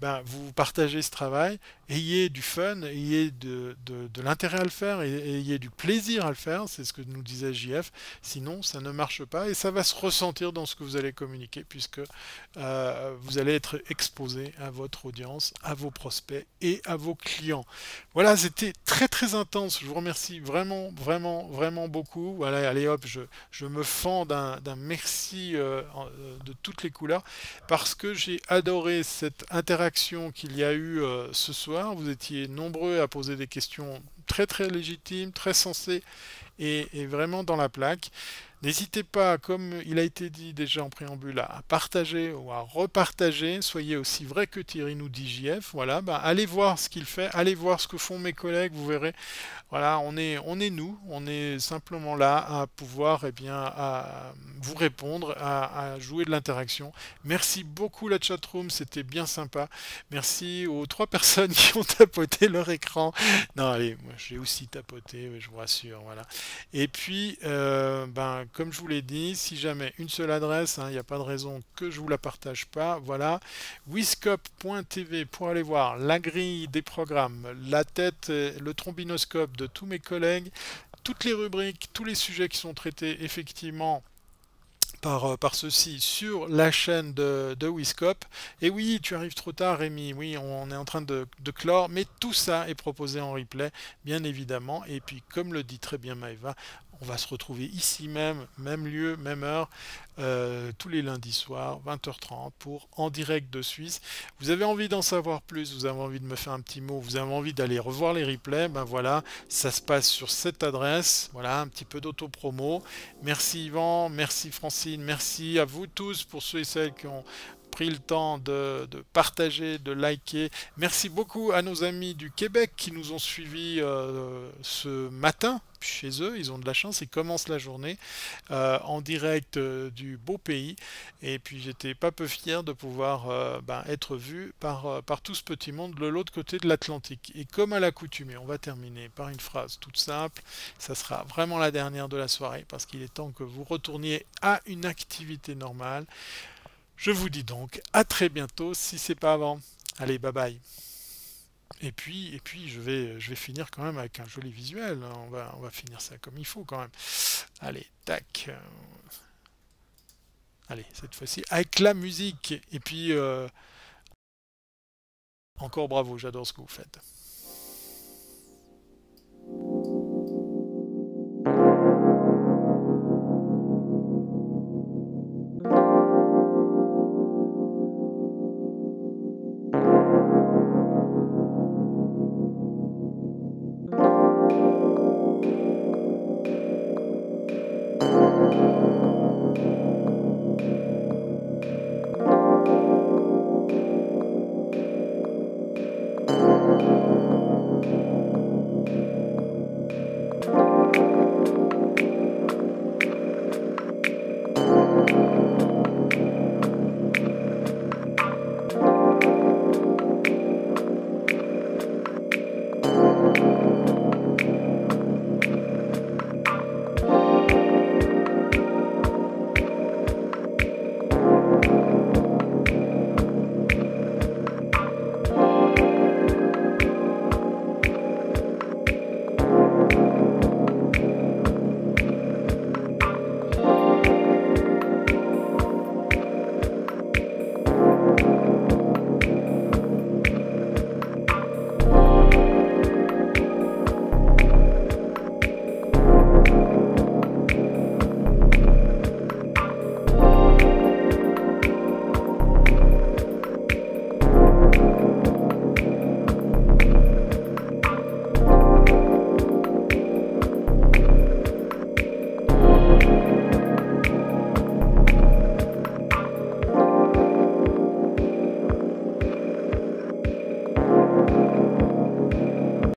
ben, vous partagez ce travail, ayez du fun, ayez de, l'intérêt à le faire, ayez du plaisir à le faire, c'est ce que nous disait JF, sinon ça ne marche pas et ça va se ressentir dans ce que vous allez communiquer, puisque euh, vous allez être exposé à votre audience, à vos prospects et à vos clients. Voilà, c'était très très intense. Je vous remercie vraiment, vraiment, vraiment beaucoup. Voilà, allez hop, je, me fends d'un merci euh, euh, de toutes les couleurs parce que j'ai adoré cette interaction qu'il y a eu euh, ce soir. Vous étiez nombreux à poser des questions très très légitimes, très sensées et vraiment dans la plaque. N'hésitez pas, comme il a été dit déjà en préambule, à partager ou à repartager. Soyez aussi vrai que Thierry nous dit JF. Voilà, bah, allez voir ce qu'il fait, allez voir ce que font mes collègues. Vous verrez, voilà, on est, on est nous, on est simplement là à pouvoir, eh bien, à vous répondre, à, jouer de l'interaction. Merci beaucoup la chatroom, c'était bien sympa. Merci aux trois *laughs* personnes qui ont tapoté leur écran. Non, allez, moi j'ai aussi tapoté, je vous rassure, voilà. Et puis, euh, ben comme je vous l'ai dit, si jamais une seule adresse, hein, il n'y a pas de raison que je vous la partage pas, voilà, wiscop.tv pour aller voir la grille des programmes, la tête, le trombinoscope de tous mes collègues, toutes les rubriques, tous les sujets qui sont traités effectivement par, euh, par ceci sur la chaîne de, de Wiscop. Et oui, tu arrives trop tard, Rémi. Oui, on est en train de, de, clore, mais tout ça est proposé en replay, bien évidemment. Et puis, comme le dit très bien Maëva, on va se retrouver ici même, même lieu, même heure, euh, tous les lundis soirs, 20h30, pour En direct de Suisse. Vous avez envie d'en savoir plus, vous avez envie de me faire un petit mot, vous avez envie d'aller revoir les replays, ben voilà, ça se passe sur cette adresse. Voilà, un petit peu d'auto-promo. Merci Yvan, merci Francine, merci à vous tous pour ceux et celles qui ont pris le temps de, partager, de liker. Merci beaucoup à nos amis du Québec qui nous ont suivis euh, ce matin chez eux, ils ont de la chance, ils commencent la journée euh, en direct euh, du beau pays. Et puis j'étais pas peu fier de pouvoir ben, être vu par, par tout ce petit monde de l'autre côté de l'Atlantique. Et comme à l'accoutumée, on va terminer par une phrase toute simple. Ça sera vraiment la dernière de la soirée parce qu'il est temps que vous retourniez à une activité normale. Je vous dis donc à très bientôt si c'est pas avant. Allez, bye bye. Et puis, et puis je, vais, je vais finir quand même avec un joli visuel. On va, on va finir ça comme il faut quand même. Allez, tac. Allez, cette fois-ci avec la musique. Et puis, euh, encore bravo, j'adore ce que vous faites.